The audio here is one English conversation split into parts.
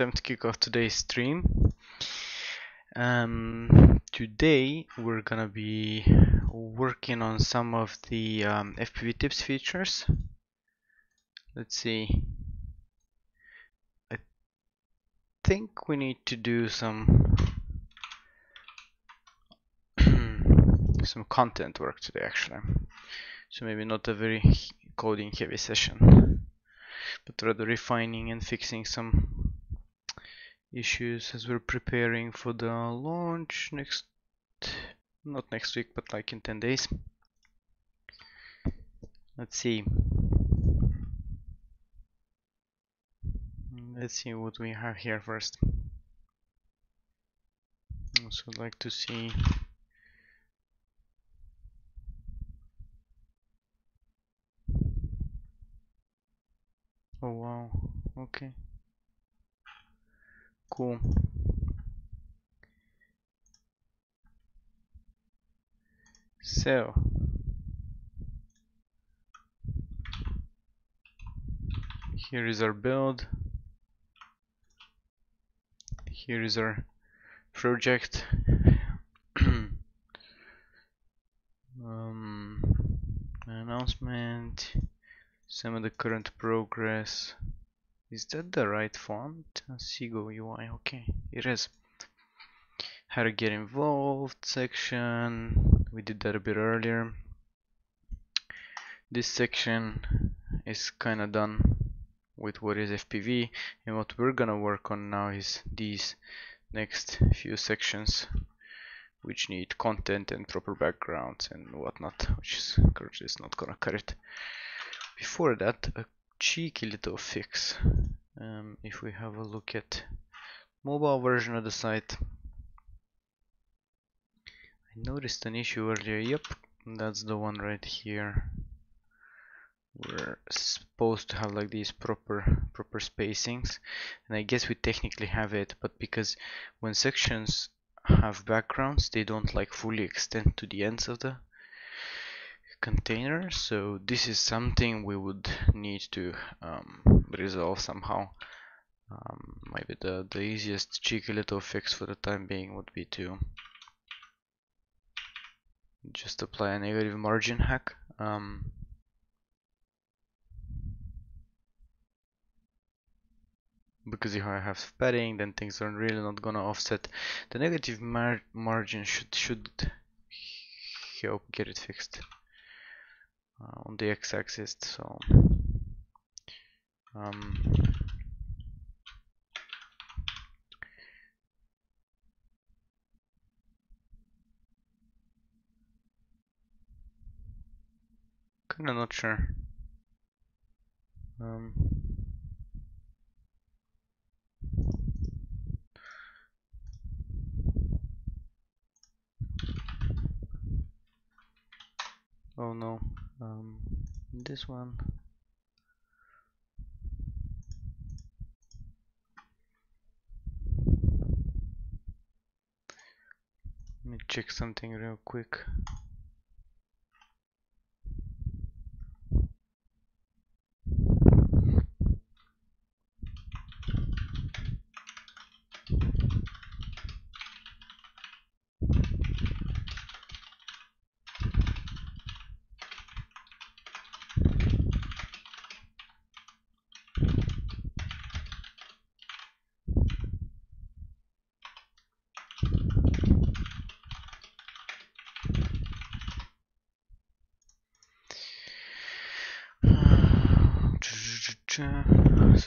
Time to kick off today's stream. Um, today we're gonna be working on some of the um, FPV tips features. Let's see. I think we need to do some some content work today actually. So maybe not a very coding heavy session but rather refining and fixing some issues as we're preparing for the launch next not next week but like in 10 days. Let's see. Let's see what we have here first. Also like to see Oh wow, okay. Cool. So, here is our build. Here is our project. um, announcement some of the current progress is that the right font? Segoe UI okay it is. How to get involved section we did that a bit earlier. This section is kinda done with what is FPV and what we're gonna work on now is these next few sections which need content and proper backgrounds and whatnot which is currently not gonna cut it. Before that, a cheeky little fix. Um, if we have a look at mobile version of the site, I noticed an issue earlier. Yep, that's the one right here. We're supposed to have like these proper proper spacings, and I guess we technically have it, but because when sections have backgrounds, they don't like fully extend to the ends of the container so this is something we would need to um, resolve somehow. Um, maybe the, the easiest cheeky little fix for the time being would be to just apply a negative margin hack um, because if I have padding then things are really not gonna offset. The negative mar margin should should help get it fixed uh, on the x-axis so um, kinda not sure. Um, oh no um, this one. Let me check something real quick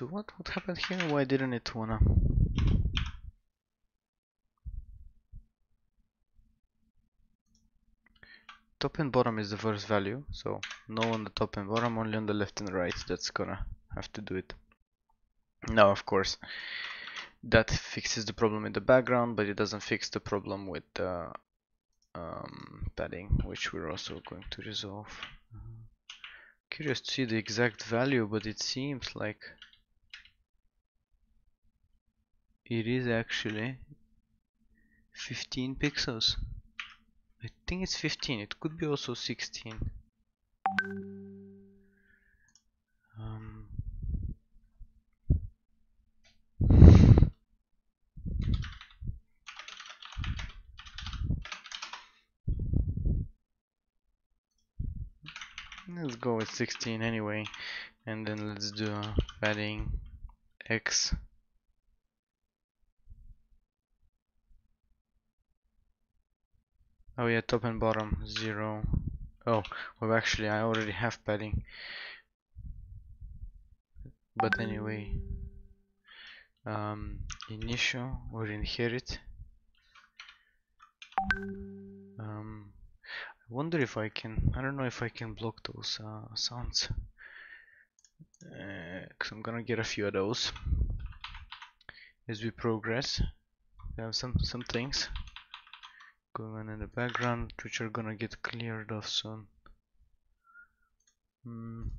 so what what happened here? Why didn't it wanna? Top and bottom is the first value so no on the top and bottom only on the left and right that's gonna have to do it. Now of course that fixes the problem in the background but it doesn't fix the problem with the um, padding which we're also going to resolve. Curious to see the exact value but it seems like it is actually 15 pixels. I think it's 15 it could be also 16 um, let's go with 16 anyway and then let's do padding X. oh yeah top and bottom zero. Oh well actually I already have padding. But anyway um, initial or inherit. Um, I wonder if I can I don't know if I can block those uh, sounds. Because uh, I'm gonna get a few of those. As we progress we have some some things going in the background which are gonna get cleared off soon mm.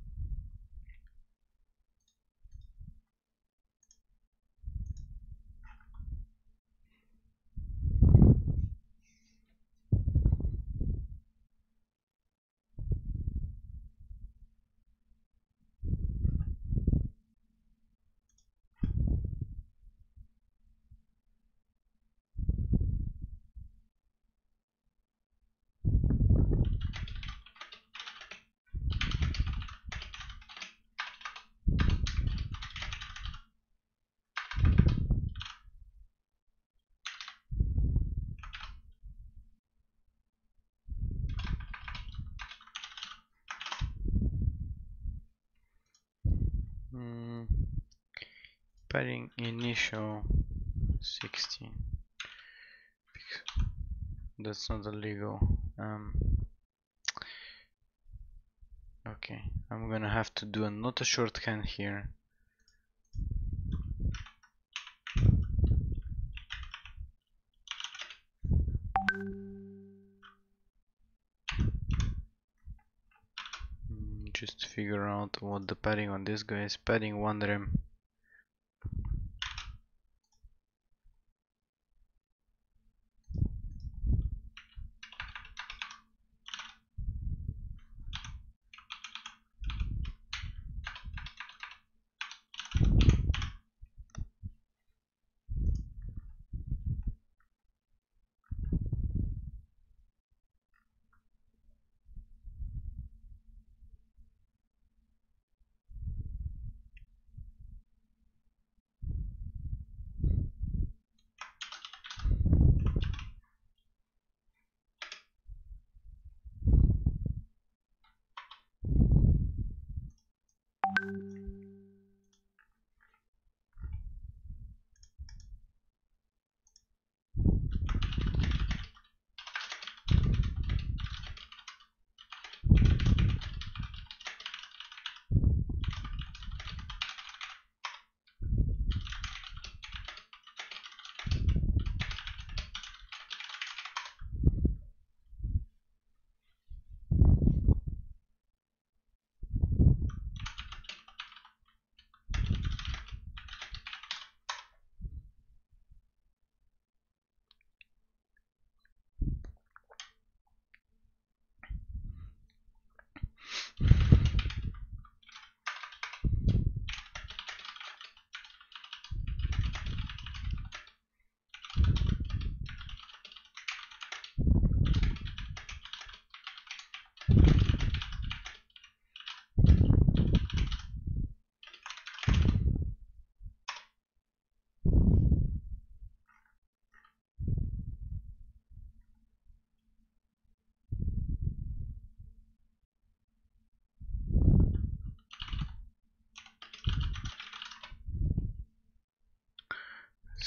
padding initial 16 that's not illegal um, okay I'm gonna have to do a, not a shorthand here. Hmm, just figure out what the padding on this guy is. Padding one rem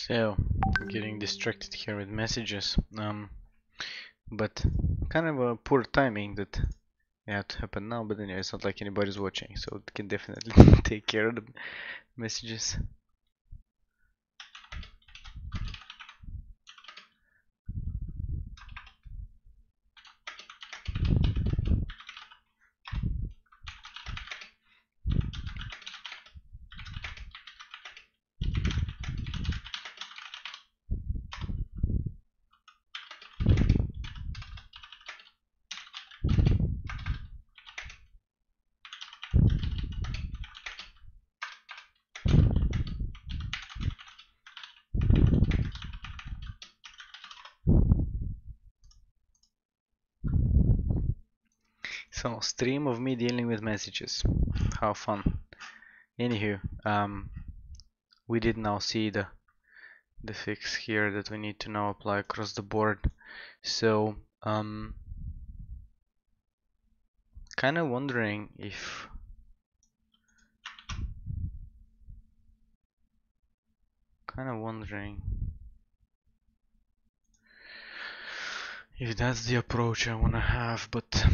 So, getting distracted here with messages. Um, but kind of a poor timing that had to happen now. But anyway, it's not like anybody's watching, so it can definitely take care of the messages. Stream of me dealing with messages. How fun. Anywho um we did now see the the fix here that we need to now apply across the board. So um kind of wondering if kind of wondering if that's the approach I want to have, but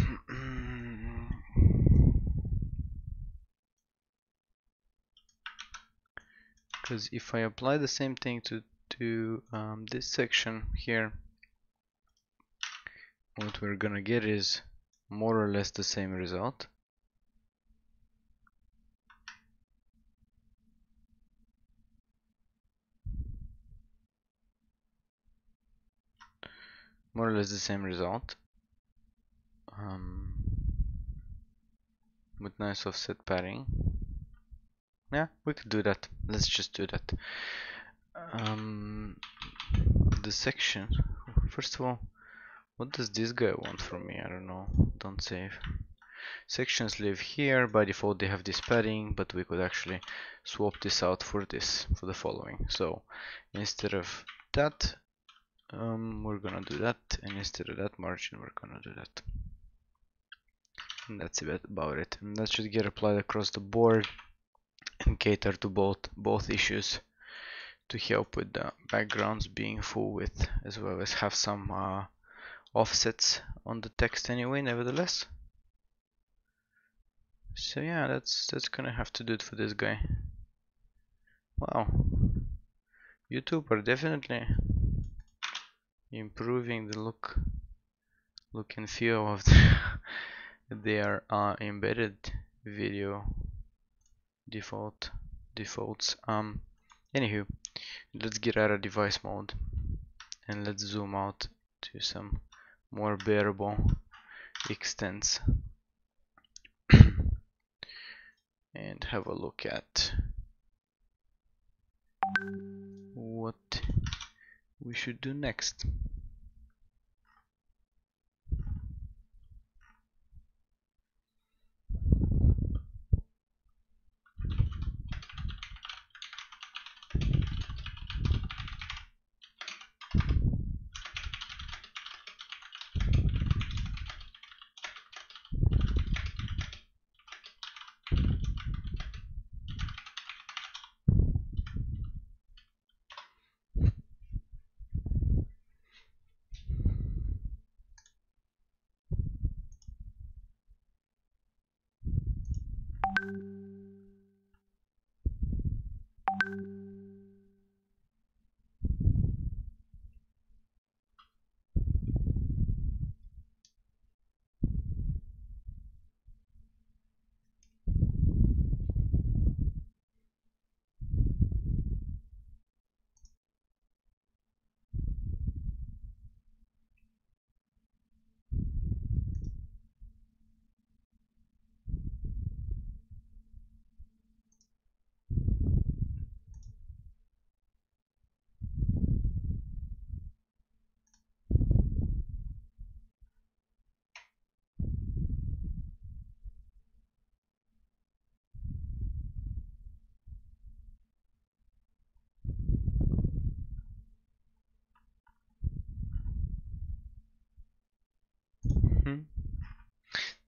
because if I apply the same thing to to um, this section here, what we're gonna get is more or less the same result. more or less the same result um, with nice offset padding yeah we could do that. Let's just do that. Um, the section. First of all what does this guy want from me? I don't know. Don't save. Sections live here. By default they have this padding but we could actually swap this out for this for the following. So instead of that um, we're gonna do that. And instead of that margin we're gonna do that. And that's about it. And that should get applied across the board and cater to both both issues to help with the backgrounds being full width as well as have some uh, offsets on the text anyway nevertheless. So yeah that's that's gonna have to do it for this guy. Wow. YouTube are definitely improving the look look and feel of the their uh, embedded video default defaults um anywho let's get out of device mode and let's zoom out to some more bearable extents and have a look at what we should do next.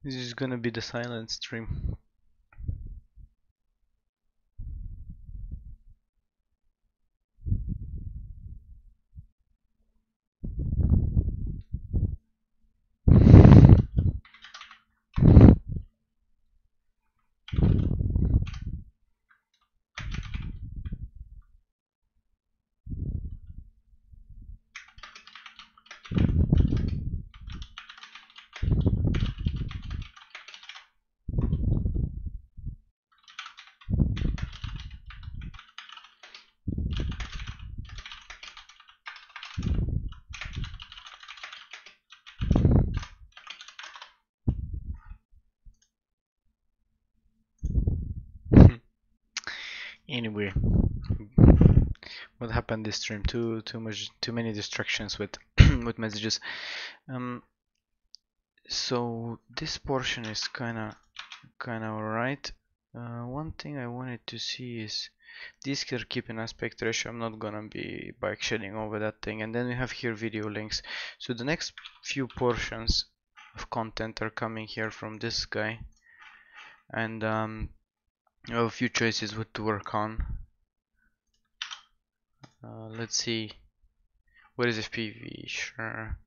This is gonna be the silent stream. Anyway what happened this stream? Too too much too many distractions with with messages. Um so this portion is kind of kind of alright. Uh, one thing I wanted to see is this here keeping aspect ratio. I'm not gonna be bike shedding over that thing. And then we have here video links. So the next few portions of content are coming here from this guy. And um, a few choices what to work on. Uh, let's see. What is FPV sure.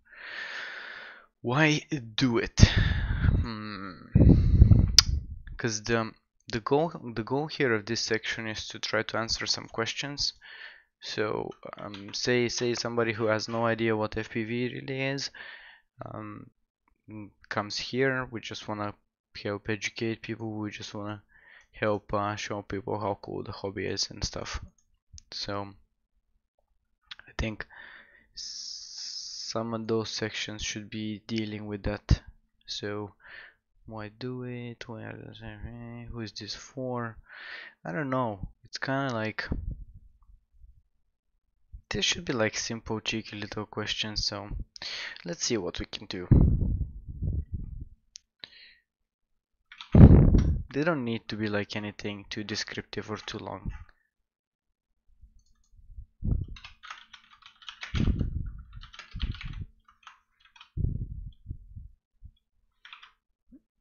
Why do it? Because hmm. the the goal the goal here of this section is to try to answer some questions. So um, say say somebody who has no idea what FPV really is um, comes here. We just want to help educate people. We just want to help uh, show people how cool the hobby is and stuff. So I think some of those sections should be dealing with that. So why do it? Where who is this for? I don't know. It's kind of like this should be like simple cheeky little questions. So let's see what we can do they don't need to be like anything too descriptive or too long.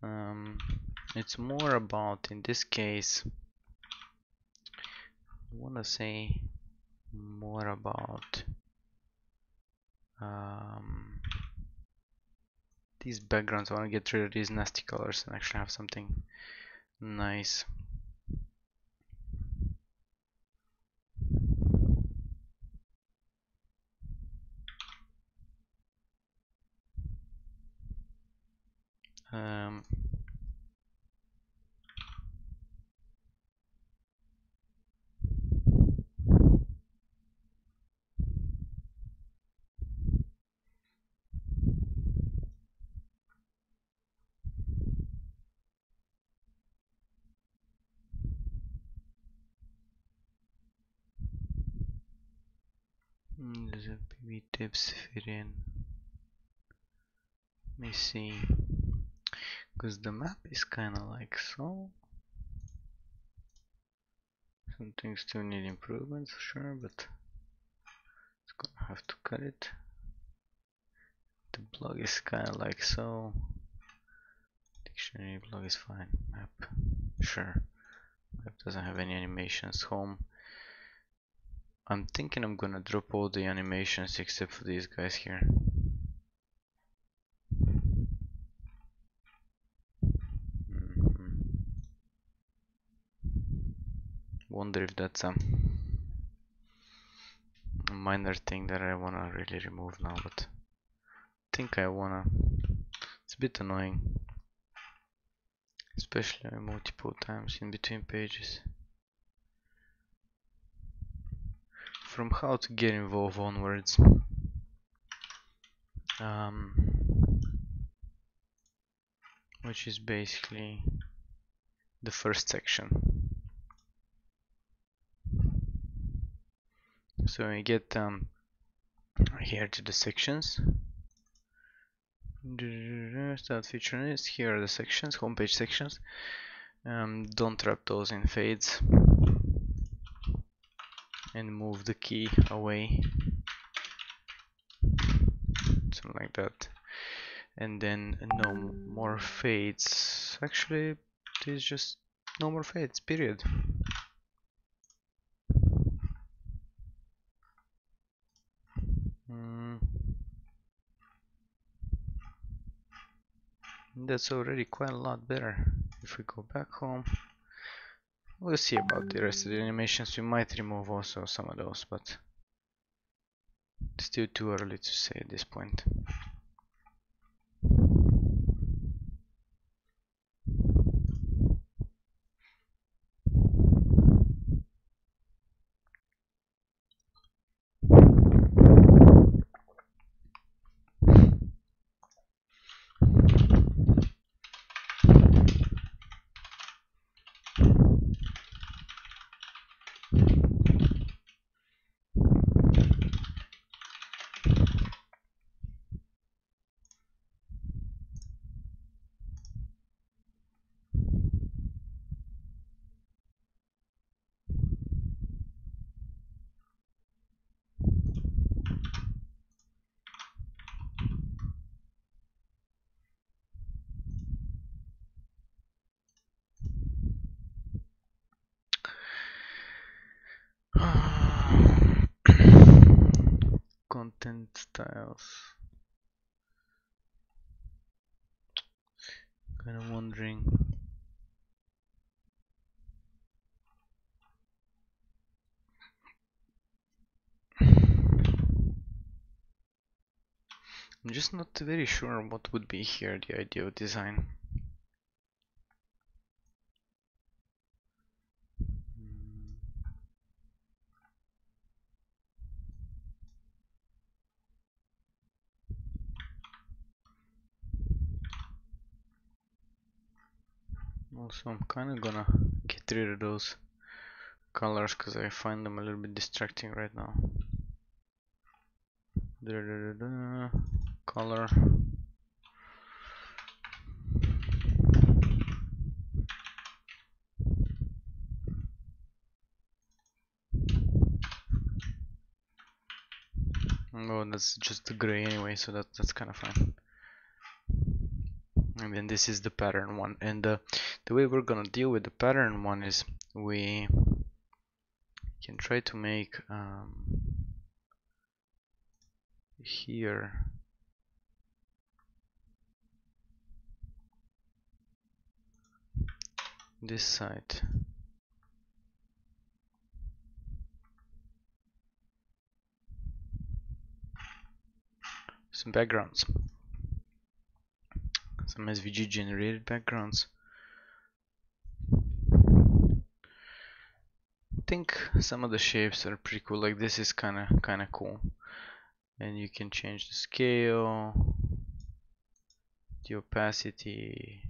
Um, it's more about in this case I want to say more about um, these backgrounds. I want to get rid of these nasty colors and actually have something nice. Um, Hmm, does FPV tips fit in? Let me see. Because the map is kind of like so. Some things still need improvement for sure but it's gonna have to cut it. The blog is kind of like so. Dictionary blog is fine. Map sure. Map doesn't have any animations home I'm thinking I'm gonna drop all the animations except for these guys here. Mm-hmm. Wonder if that's a minor thing that I wanna really remove now but I think I wanna. It's a bit annoying. Especially multiple times in between pages from how to get involved onwards. Um, which is basically the first section. So we get um, here to the sections. Start featuring this. Here are the sections homepage sections. Um, don't trap those in fades and move the key away. Something like that. And then no more fades. Actually there's just no more fades period. Mm. That's already quite a lot better. If we go back home, we'll see about the rest of the animations. We might remove also some of those, but still too early to say at this point. Just not very sure what would be here the ideal design. Also, I'm kind of gonna get rid of those colors because I find them a little bit distracting right now. Da -da -da color. Oh, that's just the gray anyway, so that that's kind of fine and then this is the pattern one and uh, the way we're gonna deal with the pattern one is we can try to make um, here this side some backgrounds some SVG generated backgrounds. I think some of the shapes are pretty cool, like this is kinda kinda cool. And you can change the scale, the opacity,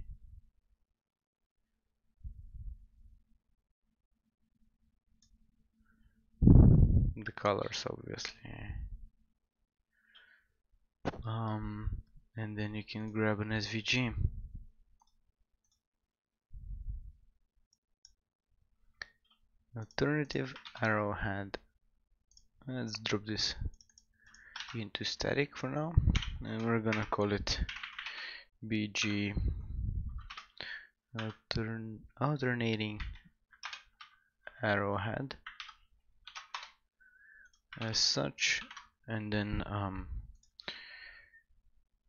the colors obviously. Um, and then you can grab an SVG alternative arrowhead. Let's drop this into static for now and we're gonna call it BG altern alternating arrowhead as such and then um,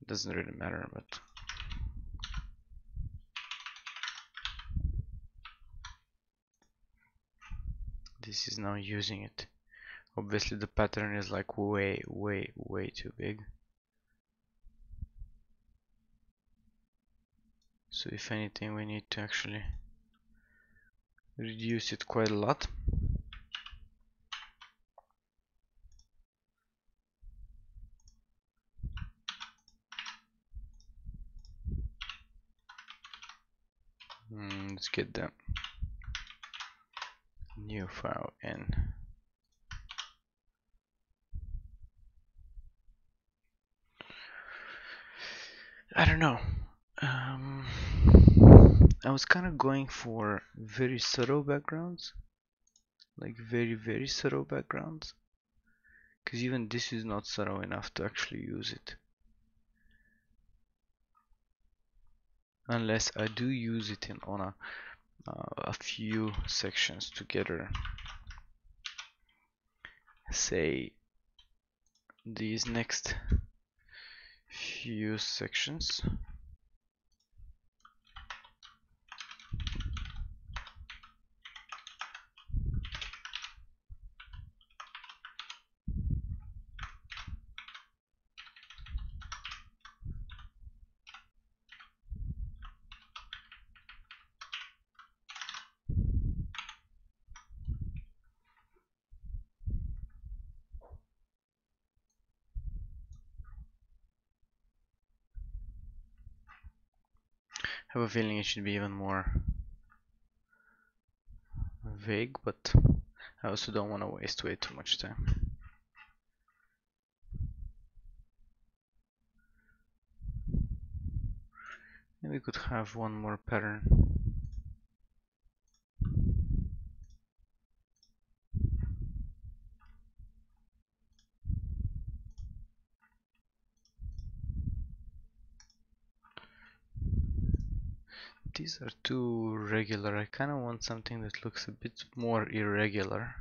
doesn't really matter but this is now using it. Obviously the pattern is like way way way too big. So if anything we need to actually reduce it quite a lot Mm, let's get the new file in. I don't know. Um, I was kind of going for very subtle backgrounds, like very very subtle backgrounds, because even this is not subtle enough to actually use it. Unless I do use it in on a, uh, a few sections together. Say these next few sections have a feeling it should be even more vague, but I also don't want to waste way too much time. Maybe we could have one more pattern. These are too regular. I kind of want something that looks a bit more irregular.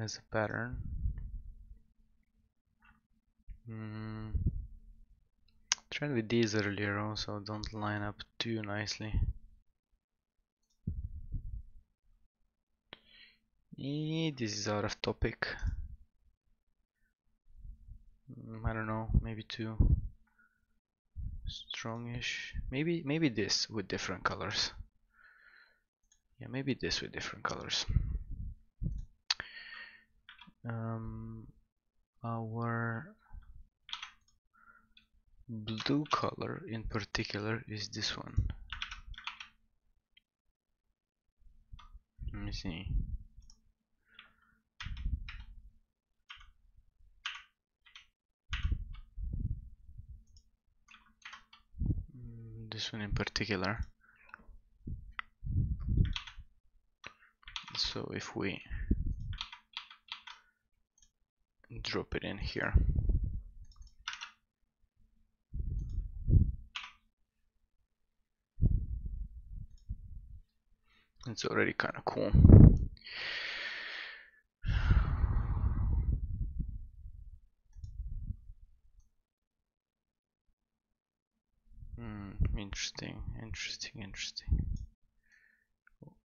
as a pattern. Mm. Tried with these earlier also don't line up too nicely. Eh, this is out of topic. Mm, I don't know, maybe too strongish. Maybe maybe this with different colors. Yeah, maybe this with different colors. Um, our blue color in particular is this one. Let me see. This one in particular. So if we drop it in here it's already kind of cool hmm, interesting interesting interesting.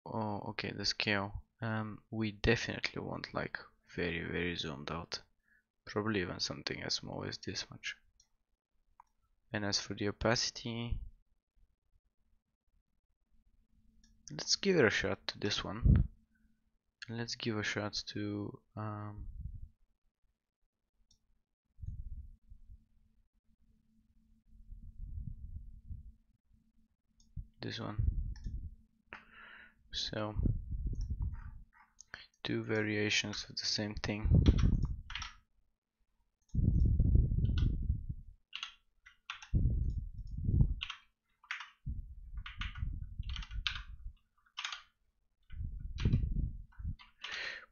Oh okay the scale. Um, we definitely want like very very zoomed out. Probably even something as small as this much. And as for the opacity let's give it a shot to this one. Let's give a shot to um, this one. So two variations of the same thing.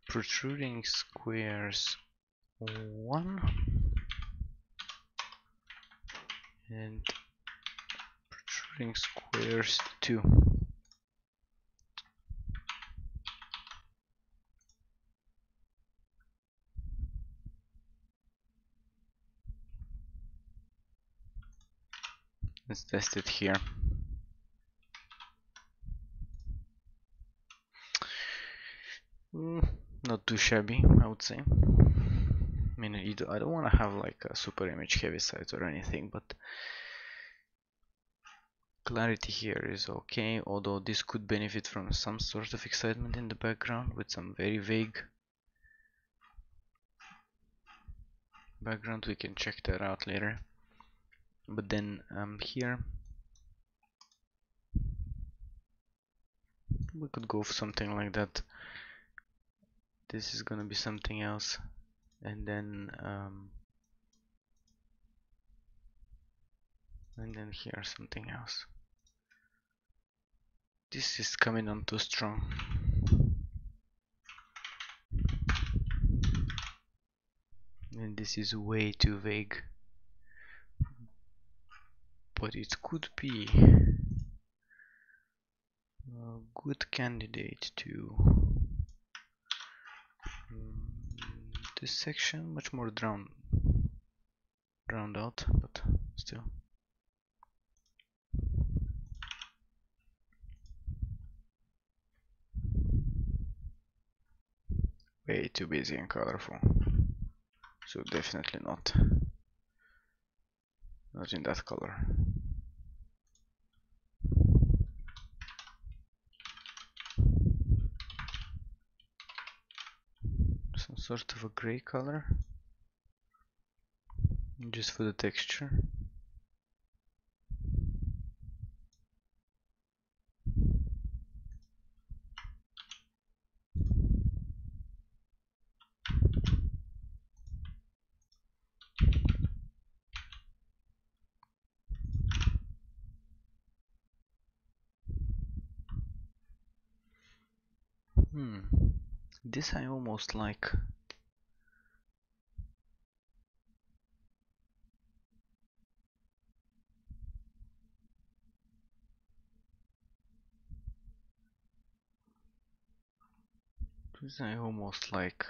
Protruding squares 1 and protruding squares 2 let's test it here. Mm not too shabby I would say. I mean I don't want to have like a super image heavy site or anything but clarity here is okay although this could benefit from some sort of excitement in the background with some very vague background. We can check that out later. But then um, here we could go for something like that. This is gonna be something else. And then um, and then here something else this is coming on too strong. And this is way too vague. But it could be a good candidate to mm, this section. Much more drowned drowned out but still way too busy and colorful. So definitely not. Not in that color. Some sort of a gray color? Just for the texture This I almost like. This I almost like.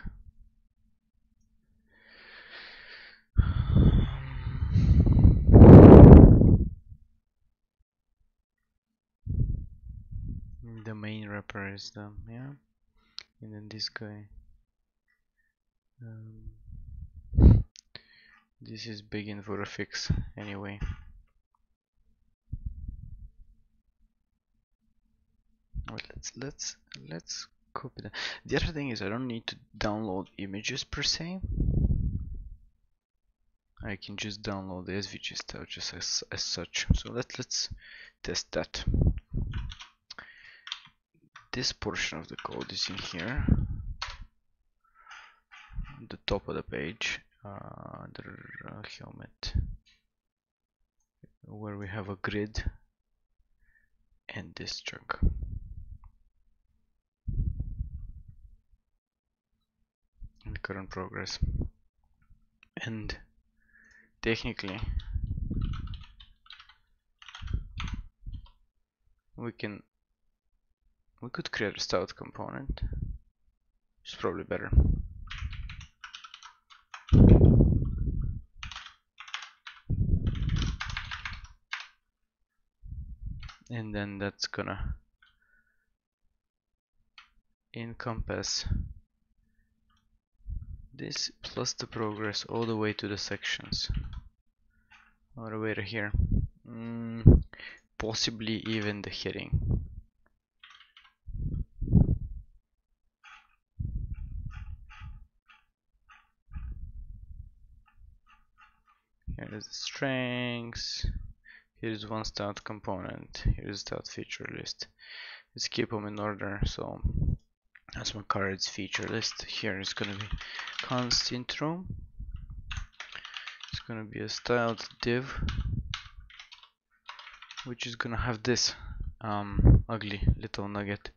the main wrapper is them, yeah and then this guy um, this is begin for a fix anyway. Well, let's let's let's copy that. The other thing is I don't need to download images per se. I can just download the SVG style just as, as such. So let, let's test that this portion of the code is in here. The top of the page uh, the uh, helmet. Where we have a grid and this chunk. In current progress. And technically we can we could create a styled component. It's probably better. And then that's gonna encompass this plus the progress all the way to the sections. All the way to here. Mm, possibly even the heading here is the strings here's one start component. Here's start feature list. Let's keep them in order. So as my cards feature list here is going to be const intro. It's going to be a styled div which is going to have this um, ugly little nugget.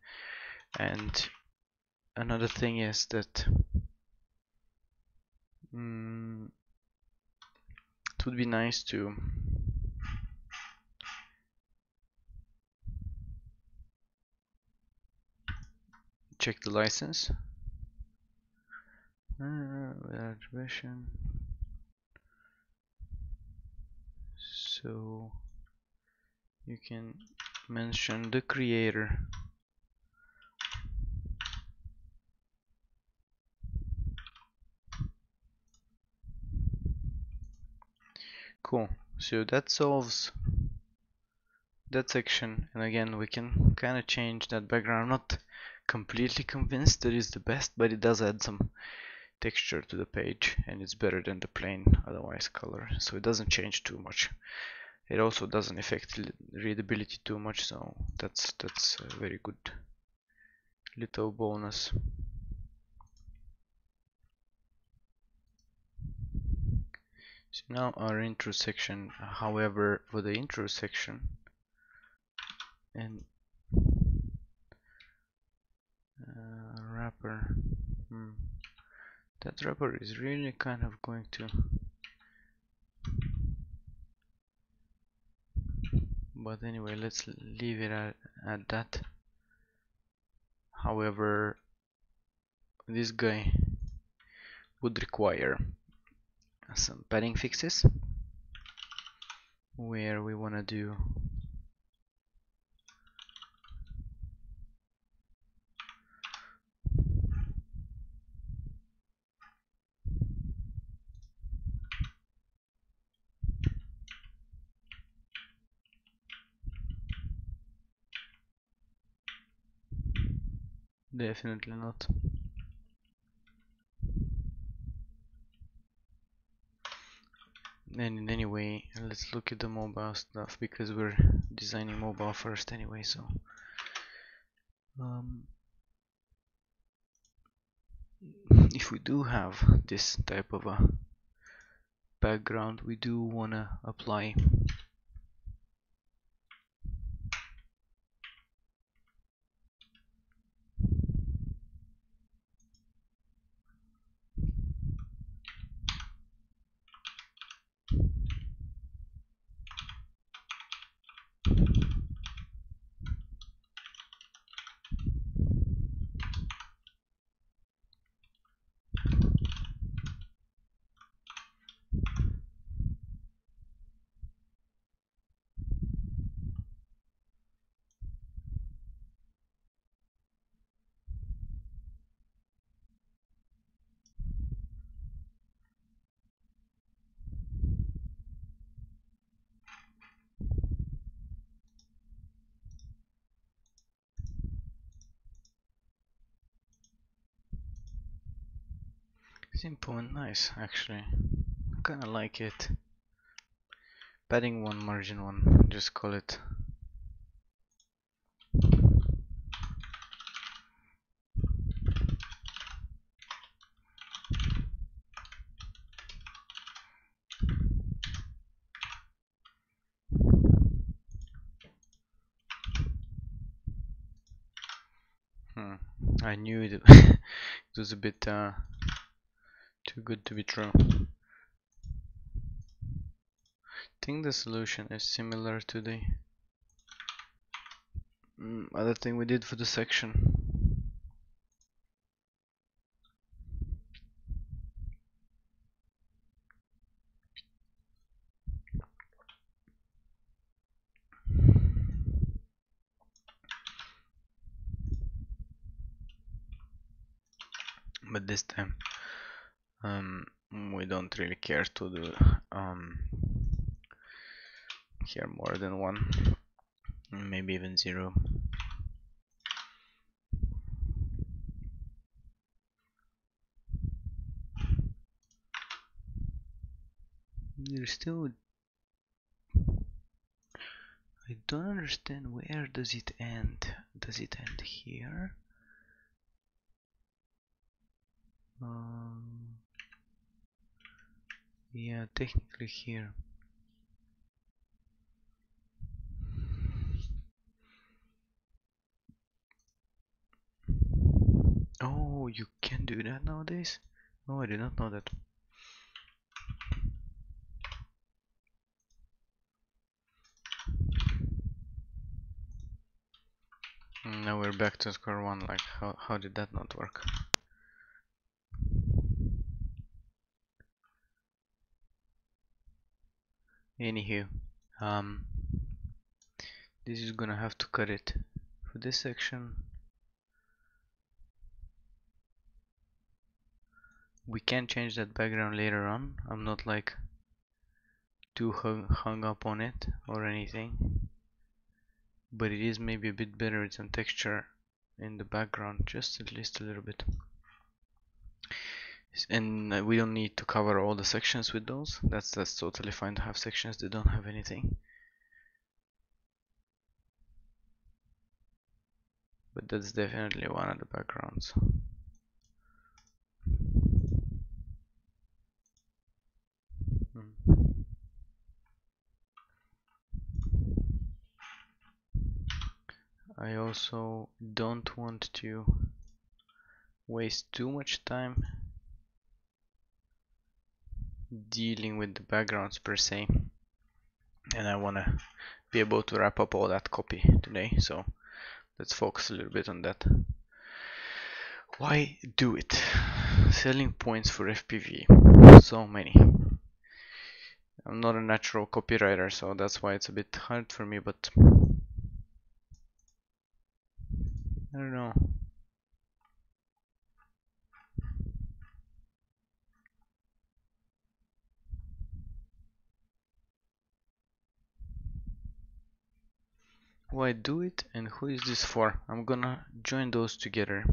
And another thing is that mm, would be nice to check the license. Uh, version so you can mention the creator cool. So that solves that section. And again we can kind of change that background. I'm not completely convinced that is the best but it does add some texture to the page and it's better than the plain otherwise color. So it doesn't change too much. It also doesn't affect readability too much so that's that's a very good little bonus so now our intro section however for the intro section and uh, wrapper hmm. that wrapper is really kind of going to but anyway let's leave it at, at that however this guy would require some padding fixes where we want to do Definitely not. And anyway, let's look at the mobile stuff because we're designing mobile first anyway, so um, if we do have this type of a background, we do want to apply Simple and nice, actually. I kinda like it. Padding 1, margin 1, just call it. Hmm. I knew it, it was a bit uh, too good to be true. I think the solution is similar to the mm, other thing we did for the section. but this time um, we don't really care to do um, here more than one maybe even zero. There's still I don't understand where does it end? Does it end here? Um, yeah technically here. Oh you can do that nowadays? Oh I did not know that. Mm, now we're back to square one like how, how did that not work anywho um this is gonna have to cut it. For this section we can change that background later on. I'm not like too hung, hung up on it or anything. But it is maybe a bit better with some texture in the background just at least a little bit and uh, we don't need to cover all the sections with those. That's that's totally fine to have sections that don't have anything. But that's definitely one of the backgrounds. Hmm. I also don't want to waste too much time dealing with the backgrounds per se. And I want to be able to wrap up all that copy today so let's focus a little bit on that. Why do it? Selling points for FPV so many. I'm not a natural copywriter so that's why it's a bit hard for me but I don't know why do it and who is this for? I'm gonna join those together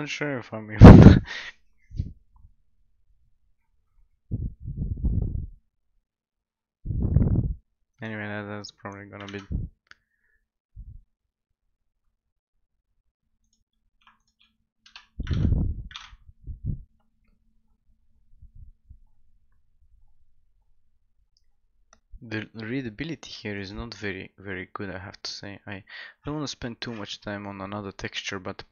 not sure if I'm even Anyway, that, that's probably gonna be the readability here is not very very good I have to say. I don't want to spend too much time on another texture but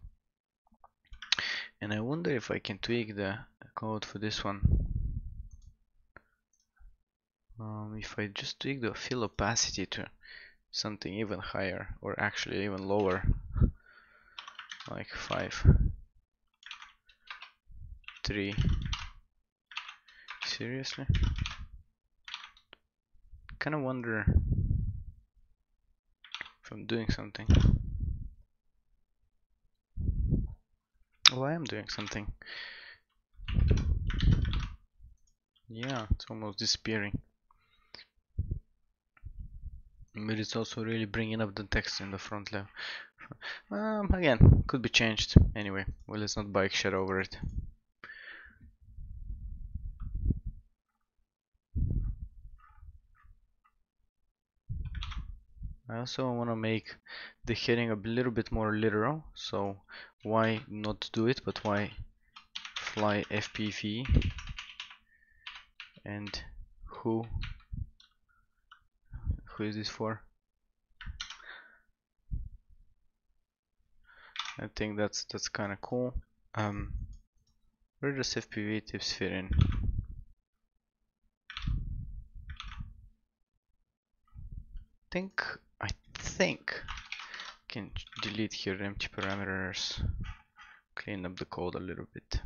and I wonder if I can tweak the code for this one. Um, if I just tweak the fill opacity to something even higher or actually even lower like 5 3 seriously? Kind of wonder if I'm doing something. Well, I am doing something. Yeah, it's almost disappearing. But it's also really bringing up the text in the front left. Um, again, could be changed. Anyway, well, let's not bike shed over it. I also want to make the heading a little bit more literal so why not do it but why fly FPV and who who is this for? I think that's that's kind of cool. Um, where does FPV tips fit in? Think think? I can delete here empty parameters. Clean up the code a little bit.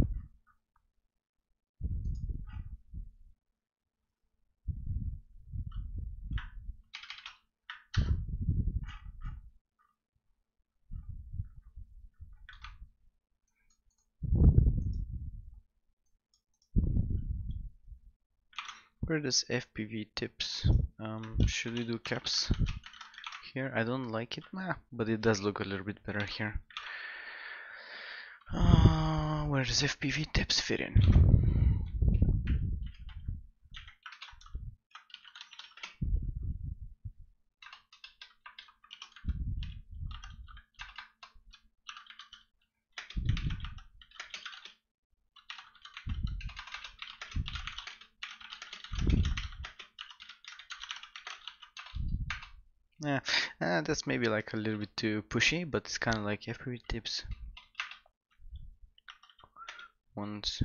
Where does FPV tips? Um, should we do caps here. I don't like it, nah, but it does look a little bit better here. Uh, where does FPV tips fit in? Yeah, that's maybe like a little bit too pushy, but it's kind of like FPV tips. Once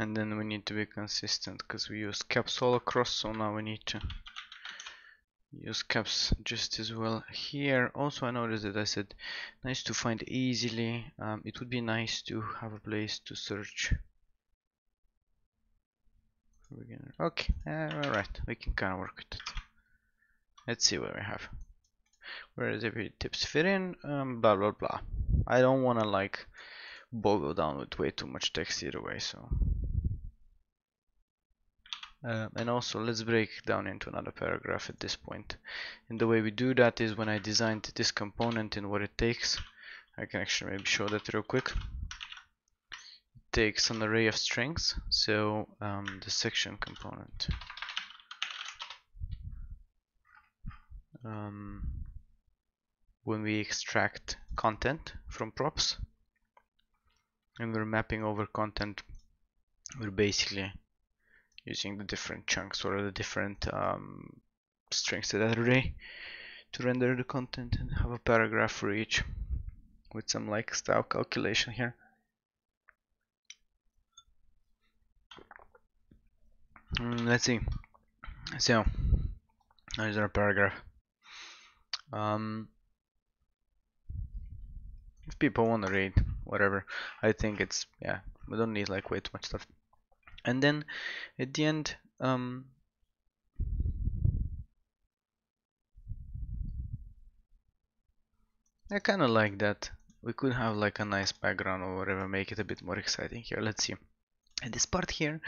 and then we need to be consistent because we use caps all across so now we need to use caps just as well here. Also I noticed that I said nice to find easily. Um, it would be nice to have a place to search. Okay uh, all right we can kind of work with it. Let's see what we have. Where does FPV tips fit in? Um, blah blah blah. I don't want to like boggle down with way too much text either way so uh, and also let's break down into another paragraph at this point. and the way we do that is when I designed this component and what it takes I can actually maybe show that real quick it takes an array of strings so um, the section component um, when we extract content from props and we're mapping over content we're basically using the different chunks or the different um, strings to that array to render the content and have a paragraph for each with some like style calculation here. Mm, let's see. So, here's our paragraph. Um, if people want to read, whatever, I think it's, yeah, we don't need like way too much stuff and then at the end um, I kind of like that. We could have like a nice background or whatever make it a bit more exciting here. Let's see. And this part here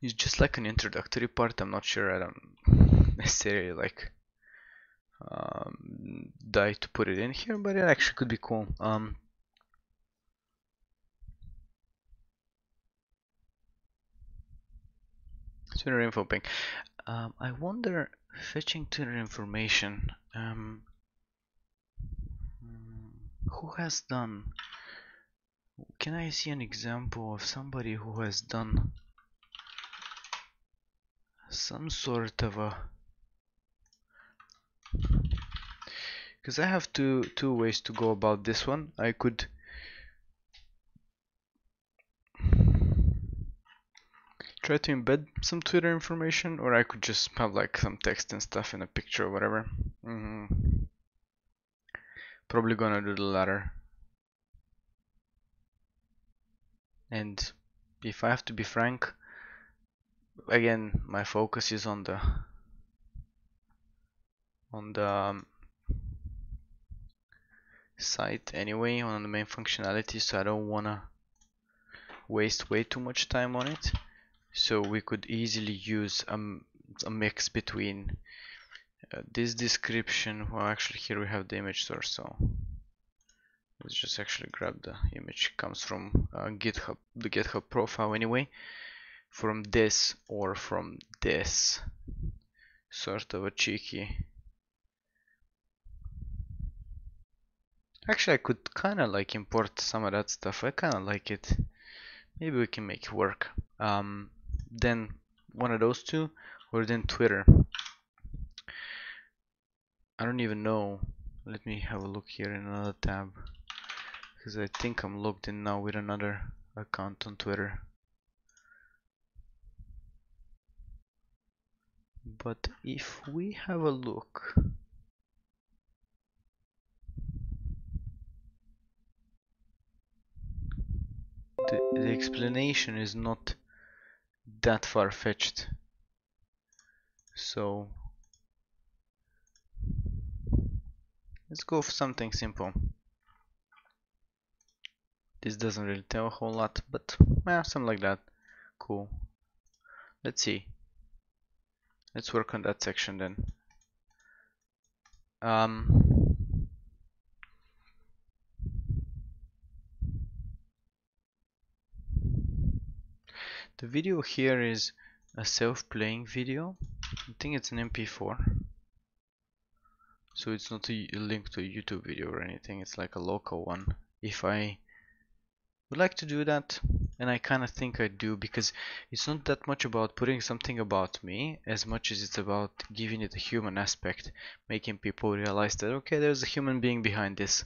is just like an introductory part. I'm not sure I don't necessarily like um, die to put it in here but it actually could be cool. Um, Twitter info ping. Um, I wonder, fetching Twitter information, um, who has done, can I see an example of somebody who has done some sort of a, because I have two, two ways to go about this one. I could try to embed some Twitter information or I could just have like some text and stuff in a picture or whatever. Mm -hmm. Probably gonna do the latter. And if I have to be frank, again, my focus is on the on the um, site anyway, on the main functionality, so I don't wanna waste way too much time on it so we could easily use a, a mix between uh, this description well actually here we have the image source so let's just actually grab the image it comes from uh, github the github profile anyway from this or from this sort of a cheeky. Actually I could kinda like import some of that stuff. I kinda like it. Maybe we can make it work. Um, then one of those two or then Twitter. I don't even know. Let me have a look here in another tab because I think I'm logged in now with another account on Twitter. But if we have a look the, the explanation is not that far-fetched. So let's go for something simple. This doesn't really tell a whole lot but yeah something like that. Cool. Let's see. Let's work on that section then. Um, The video here is a self-playing video. I think it's an MP4. So it's not a link to a YouTube video or anything, it's like a local one. If I would like to do that, and I kind of think I do because it's not that much about putting something about me as much as it's about giving it a human aspect, making people realize that okay, there's a human being behind this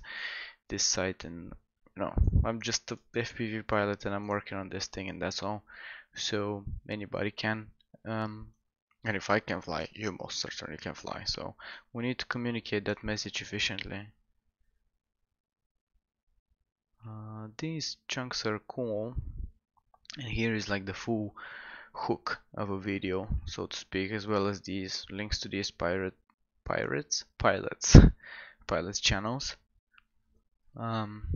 this site and know, I'm just a FPV pilot and I'm working on this thing and that's all. So anybody can um, and if I can fly you most certainly can fly. So we need to communicate that message efficiently. Uh, these chunks are cool. And here is like the full hook of a video so to speak as well as these links to these pirate pirates pilots pilots channels. Um,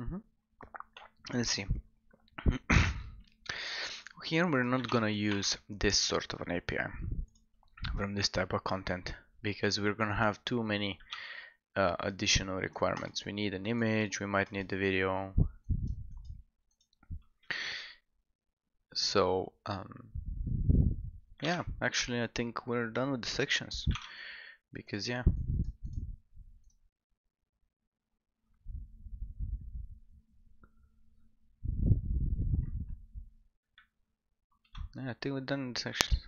mm -hmm. let's see. Here we're not gonna use this sort of an API from this type of content because we're gonna have too many uh, additional requirements. We need an image we might need the video. So um, yeah actually I think we're done with the sections because yeah yeah I think we're done the sections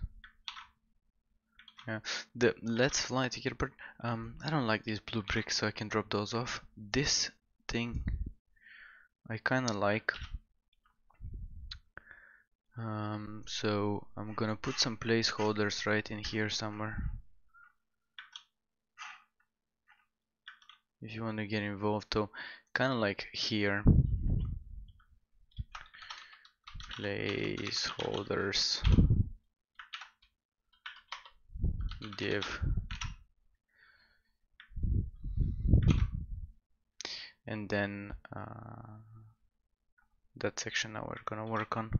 yeah the let's fly but um I don't like these blue bricks so I can drop those off. This thing I kinda like. Um, so I'm gonna put some placeholders right in here somewhere. If you want to get involved though kinda like here placeholders. Div. And then uh, that section now we're gonna work on.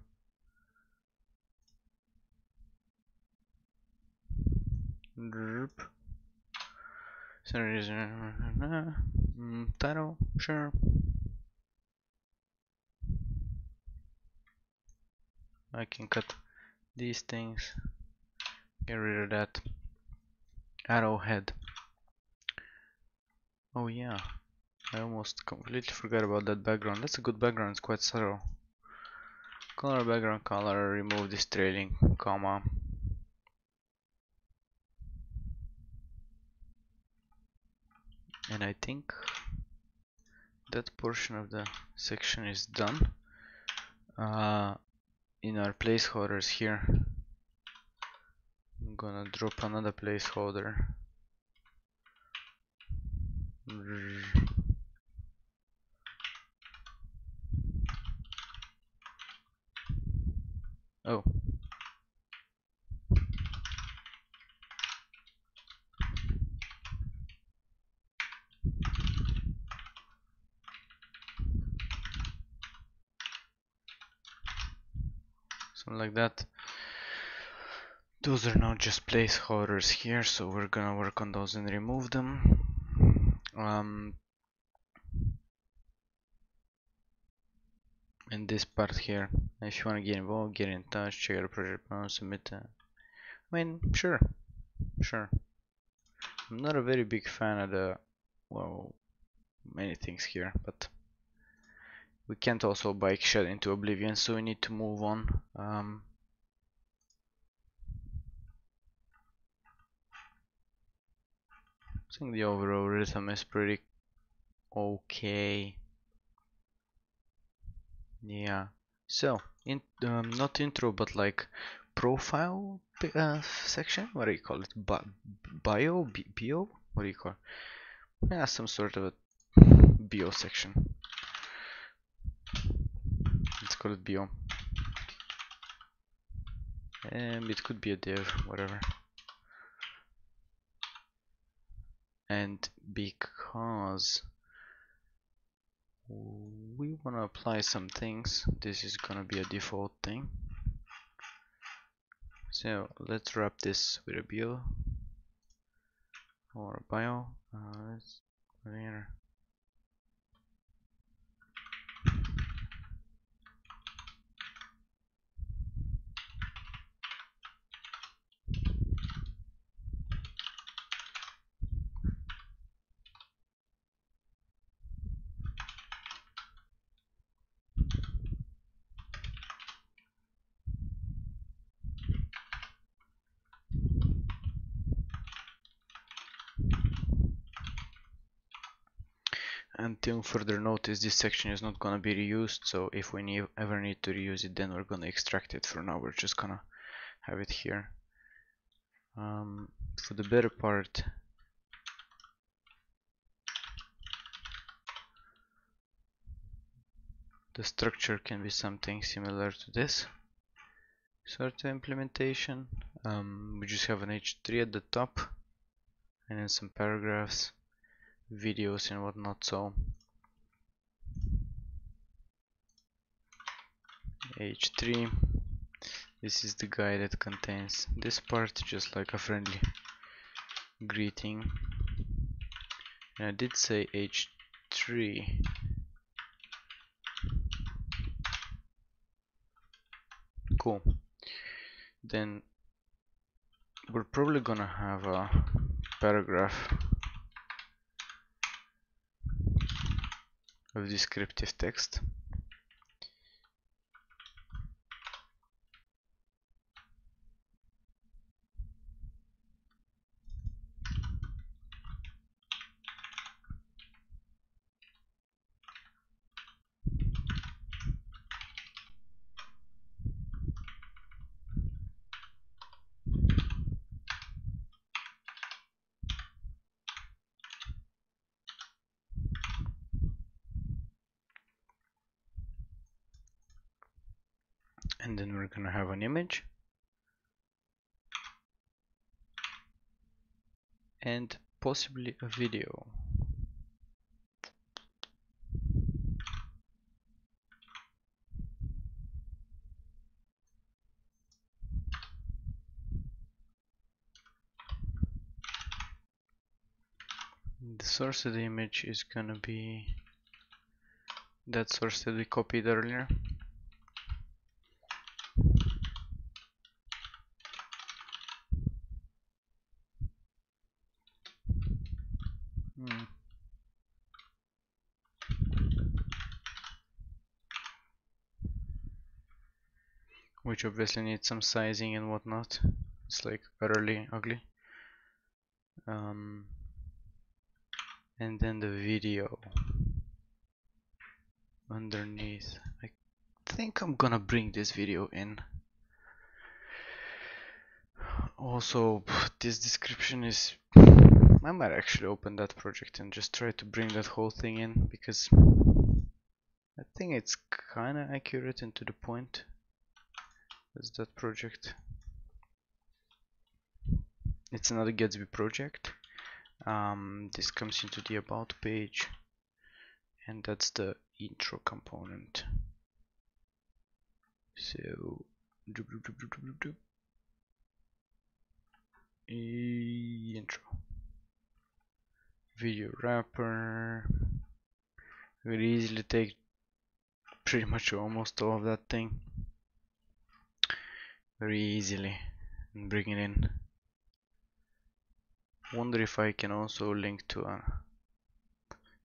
Mm, title sure I can cut these things get rid of that arrowhead. Oh yeah. I almost completely forgot about that background. That's a good background. It's quite subtle. Color background color remove this trailing comma. And I think that portion of the section is done. Uh, in our placeholders here. I'm gonna drop another placeholder. Oh something like that. Those are not just placeholders here so we're gonna work on those and remove them. Um, in this part here if you want to get involved get in touch check out project submit a, I mean sure sure. I'm not a very big fan of the well many things here but we can't also bike shed into oblivion so we need to move on um, I think the overall rhythm is pretty okay. Yeah. So in um, not intro but like profile uh, section? What do you call it? Bi bio bio? What do you call it? yeah some sort of a bio section call it bio and it could be a div whatever. And because we want to apply some things this is gonna be a default thing. So let's wrap this with a bio or a bio. Uh, let's here until further notice this section is not gonna be reused so if we need, ever need to reuse it then we're gonna extract it for now. We're just gonna have it here. Um, for the better part the structure can be something similar to this sort of implementation. Um, we just have an h3 at the top and then some paragraphs videos and whatnot so. H3 this is the guy that contains this part just like a friendly greeting. And I did say h3 cool. Then we're probably gonna have a paragraph of descriptive text. And then we're gonna have an image. And possibly a video. The source of the image is gonna be that source that we copied earlier which obviously needs some sizing and whatnot. It's like utterly ugly. Um, and then the video underneath. I think I'm gonna bring this video in. Also this description is I might actually open that project and just try to bring that whole thing in because I think it's kinda accurate and to the point is that project. It's another Gatsby project. Um, this comes into the about page and that's the intro component. So intro. Video wrapper. We easily take pretty much almost all of that thing very easily and bring it in. Wonder if I can also link to a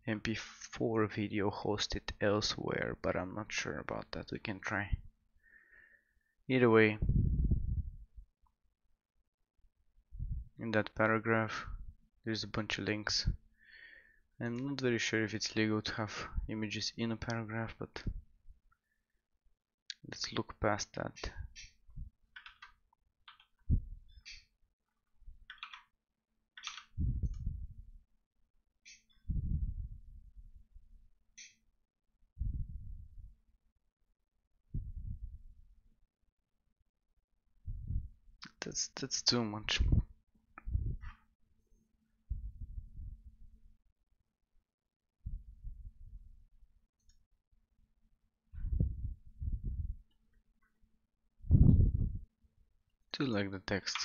mp4 video hosted elsewhere but I'm not sure about that. We can try. Either way in that paragraph there's a bunch of links. I'm not very sure if it's legal to have images in a paragraph but let's look past that that's that's too much. Do like the text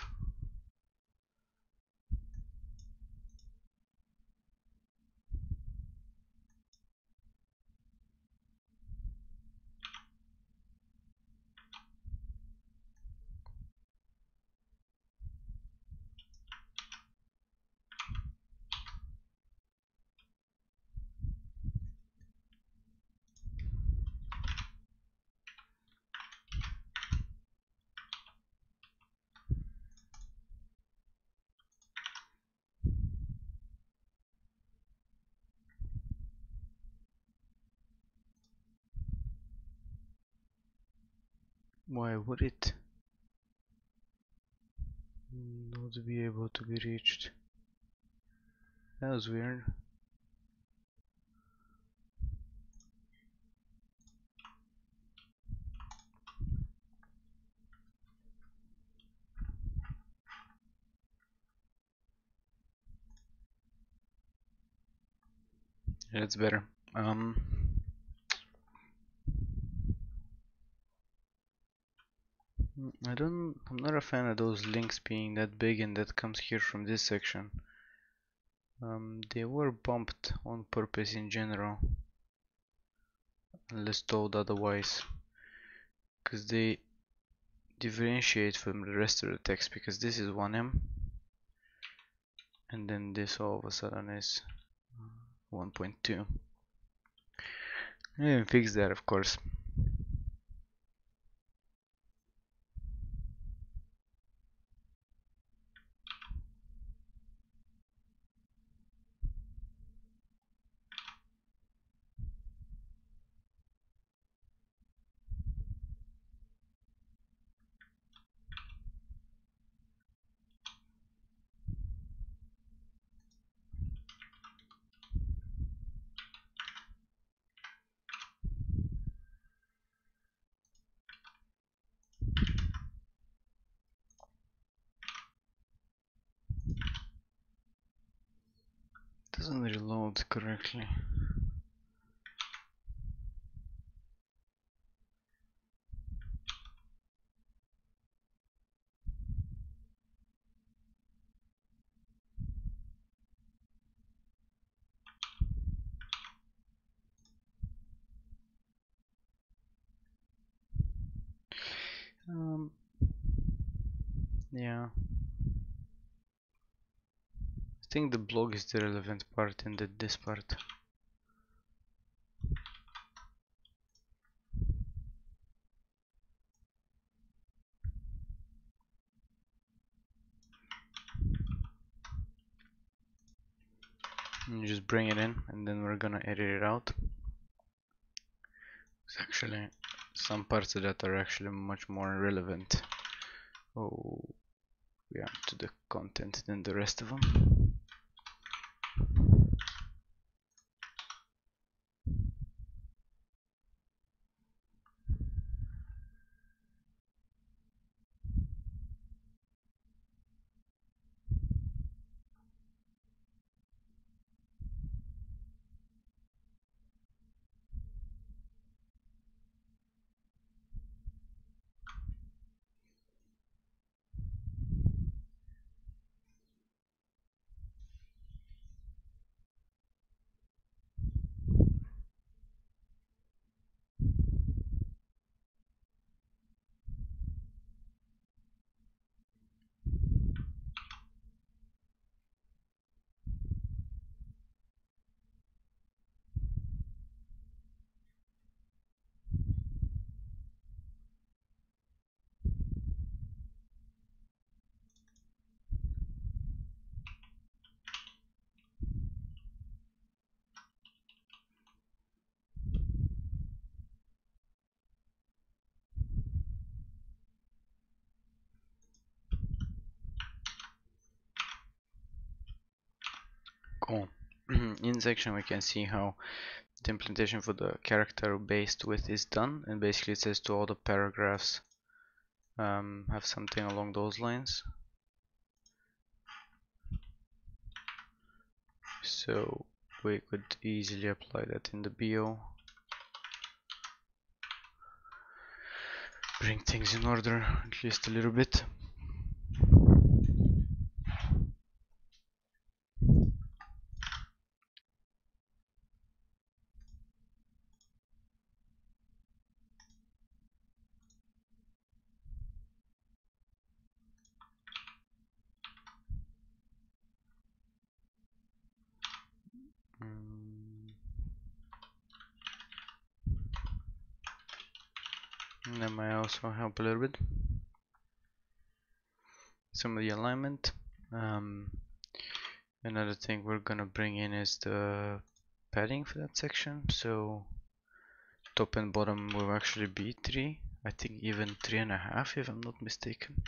Why would it not be able to be reached? That was weird. That's better. Um, I don't, I'm not a fan of those links being that big and that comes here from this section. Um, they were bumped on purpose in general. Unless told otherwise. Because they differentiate from the rest of the text because this is 1em and then this all of a sudden is 1.2. I didn't fix that of course. doesn't reload correctly. Um, yeah think the blog is the relevant part and the, this part. And just bring it in and then we're gonna edit it out. It's actually some parts of that are actually much more relevant. Oh, we yeah, are to the content than the rest of them. Cool. In section we can see how the implementation for the character based width is done and basically it says to all the paragraphs um, have something along those lines. So we could easily apply that in the BO. Bring things in order at least a little bit. that help a little bit some of the alignment um, another thing we're gonna bring in is the padding for that section so top and bottom will actually be 3 I think even three and a half if I'm not mistaken.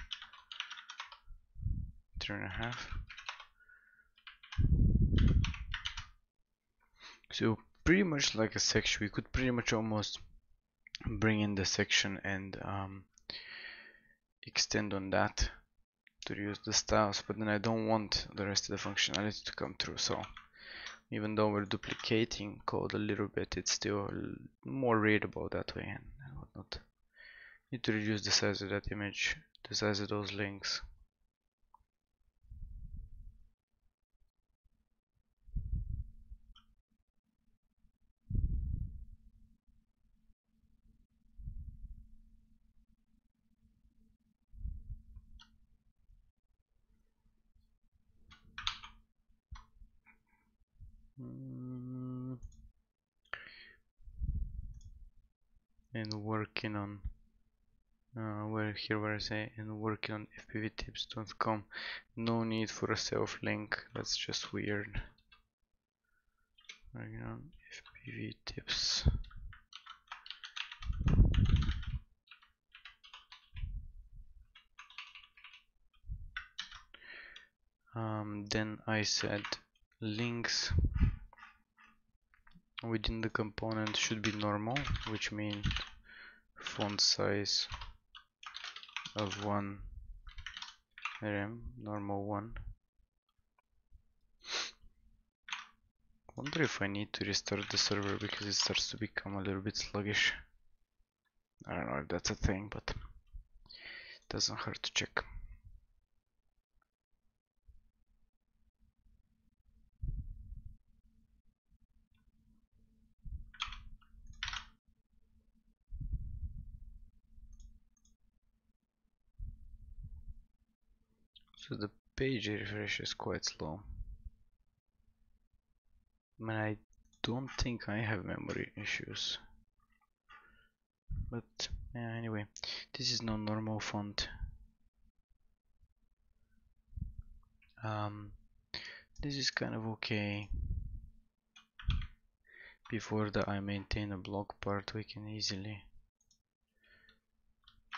Three and a half. So pretty much like a section, we could pretty much almost bring in the section and um, extend on that to use the styles, but then I don't want the rest of the functionality to come through. So even though we're duplicating code a little bit, it's still more readable that way and whatnot. Need to reduce the size of that image, the size of those links. Mm. and working on uh, where here where I say and working on fpvtips.com no need for a self link that's just weird. Working on um, then I said links within the component should be normal which means font size of 1 rem normal one. Wonder if I need to restart the server because it starts to become a little bit sluggish. I don't know if that's a thing but doesn't hurt to check So the page refresh is quite slow. I mean, I don't think I have memory issues. But yeah, anyway, this is not normal font. Um, this is kind of okay. Before the I maintain a block part, we can easily.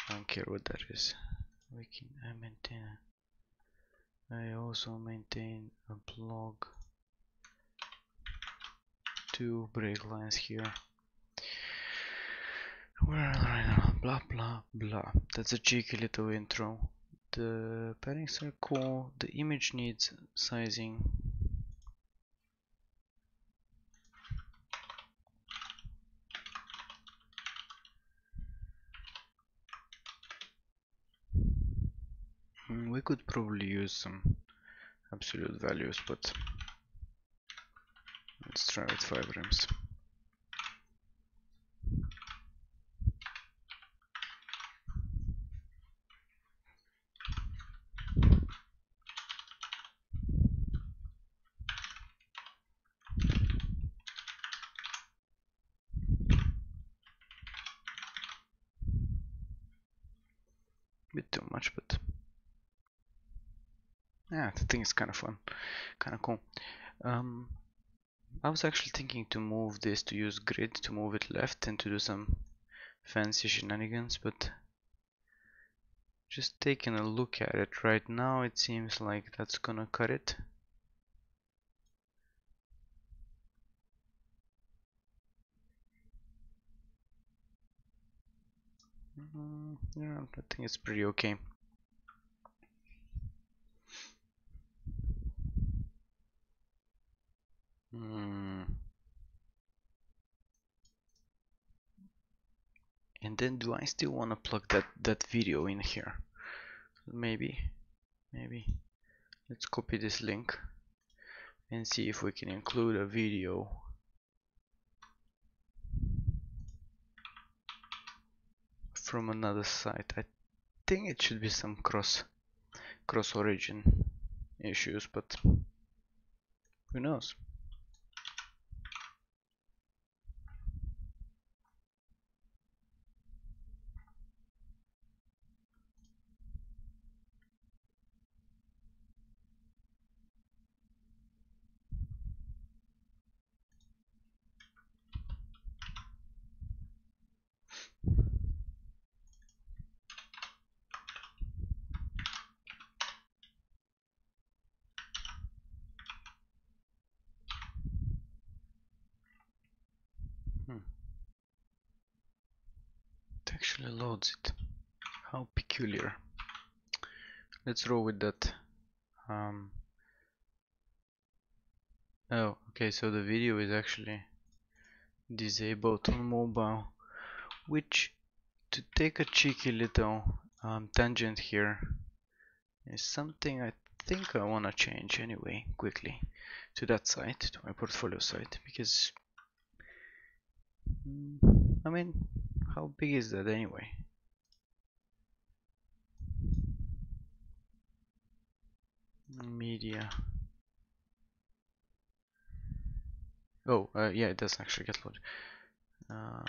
I don't care what that is. We can I maintain. A, I also maintain a blog. Two break lines here. Where blah blah blah. That's a cheeky little intro. The paddings are cool. The image needs sizing Mm, we could probably use some absolute values, but let's try with 5 rems. bit too much, but thing is kind of fun, kind of cool. Um, I was actually thinking to move this, to use grid to move it left and to do some fancy shenanigans, but just taking a look at it right now, it seems like that's gonna cut it. Mm, yeah, I think it's pretty okay. Hmm. And then do I still want to plug that, that video in here? Maybe, maybe. Let's copy this link and see if we can include a video from another site. I think it should be some cross cross origin issues, but who knows? Actually loads it. How peculiar. Let's roll with that. Um, oh, okay, so the video is actually disabled on mobile, which to take a cheeky little um, tangent here is something I think I want to change anyway quickly to that site, to my portfolio site, because mm, I mean, how big is that anyway? Media. Oh, uh, yeah, it does actually get loaded. Uh,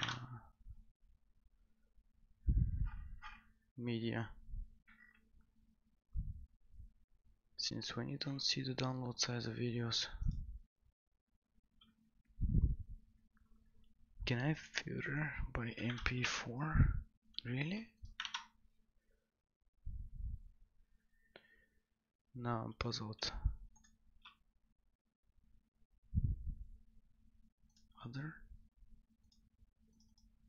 media. Since when you don't see the download size of videos? Can I filter by MP4? Really? Now I'm puzzled. Other?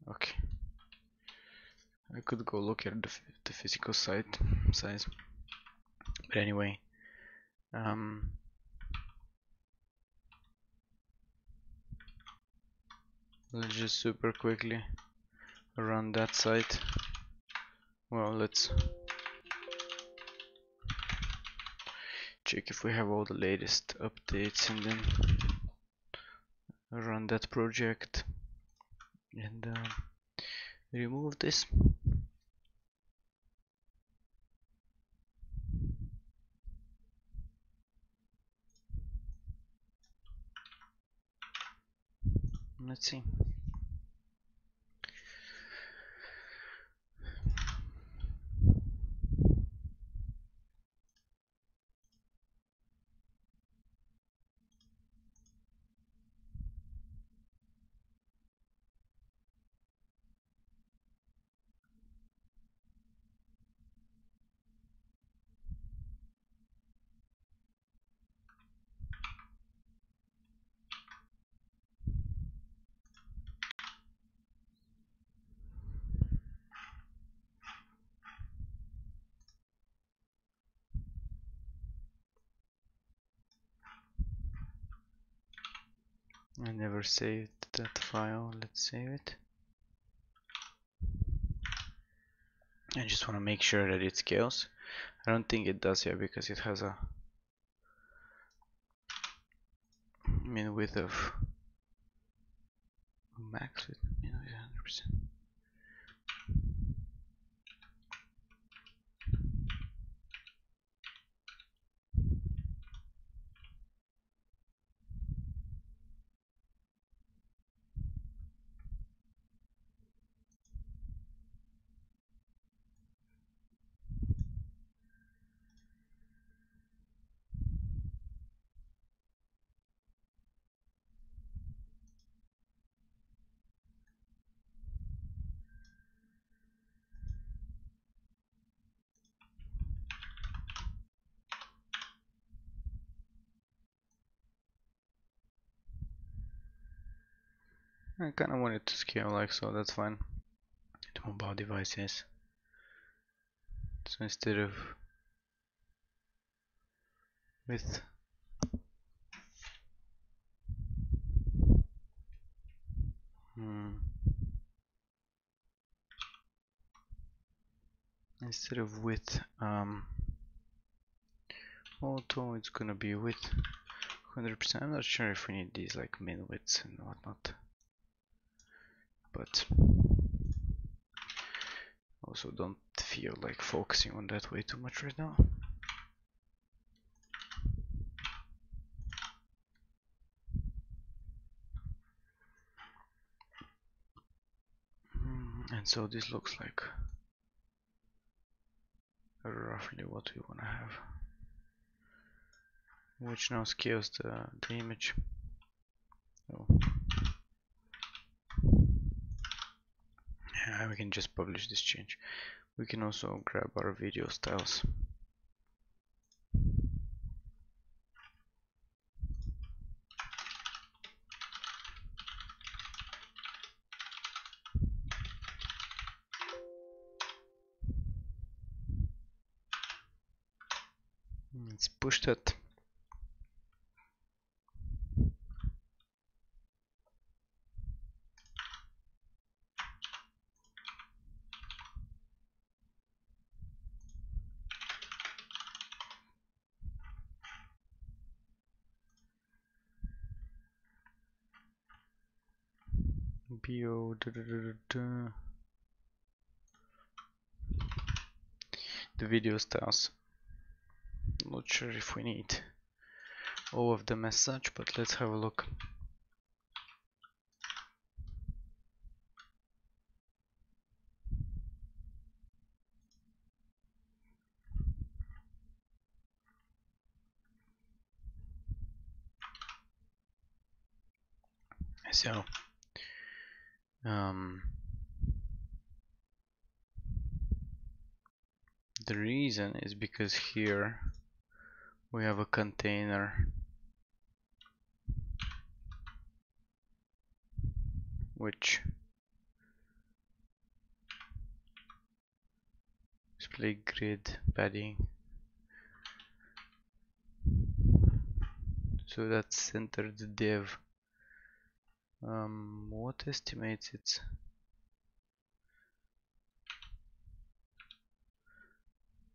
Okay. I could go look at the, the physical site size. But anyway, um, let's just super quickly run that site. Well, let's check if we have all the latest updates and then run that project and uh, remove this. Let's see I never saved that file. Let's save it. I just want to make sure that it scales. I don't think it does here because it has a min width of max width min width 100%. I kind of want it to scale like so, that's fine. To mobile devices. So instead of with hmm. instead of with um, auto it's gonna be with 100% I'm not sure if we need these like min widths and whatnot but also don't feel like focusing on that way too much right now. Mm, and so this looks like roughly what we want to have which now scales the, the image oh. we can just publish this change. We can also grab our video styles. Hmm, Let's push that da, da, da, da, the video styles not sure if we need all of them as such but let's have a look. So um, the reason is because here we have a container. Which display grid padding. So that's centered the div um, what estimates its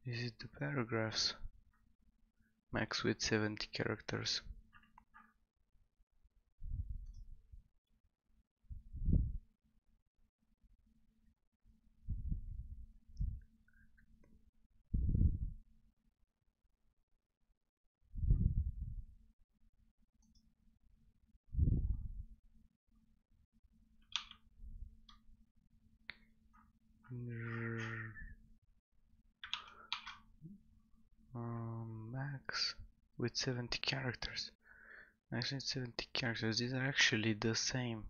is it the paragraphs? Max with 70 characters Seventy characters. 970 characters, these are actually the same.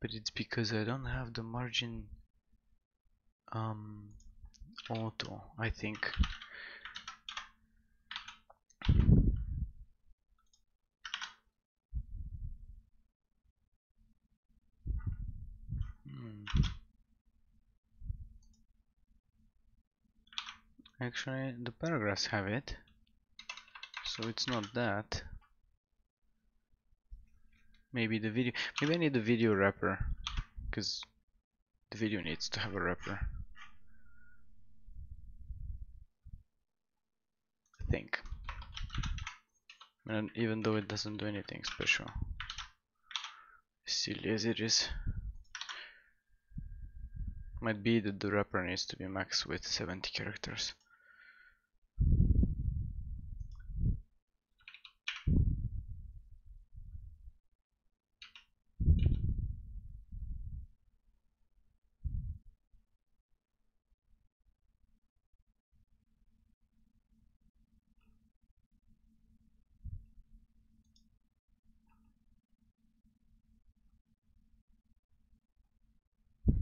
But it's because I don't have the margin um, auto, I think. Hmm. actually the paragraphs have it so it's not that. Maybe the video, maybe I need the video wrapper. Because the video needs to have a wrapper. I think. And even though it doesn't do anything special. Silly as it is. Might be that the wrapper needs to be max with 70 characters.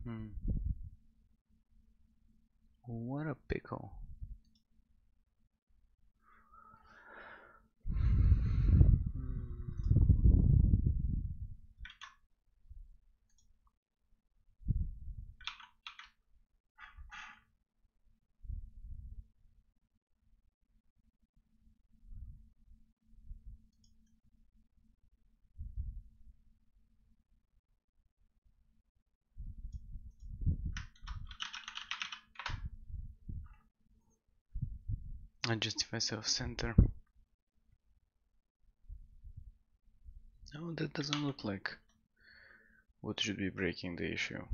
Hmm. What a pickle. And justify self-center. No, oh, that doesn't look like what should be breaking the issue.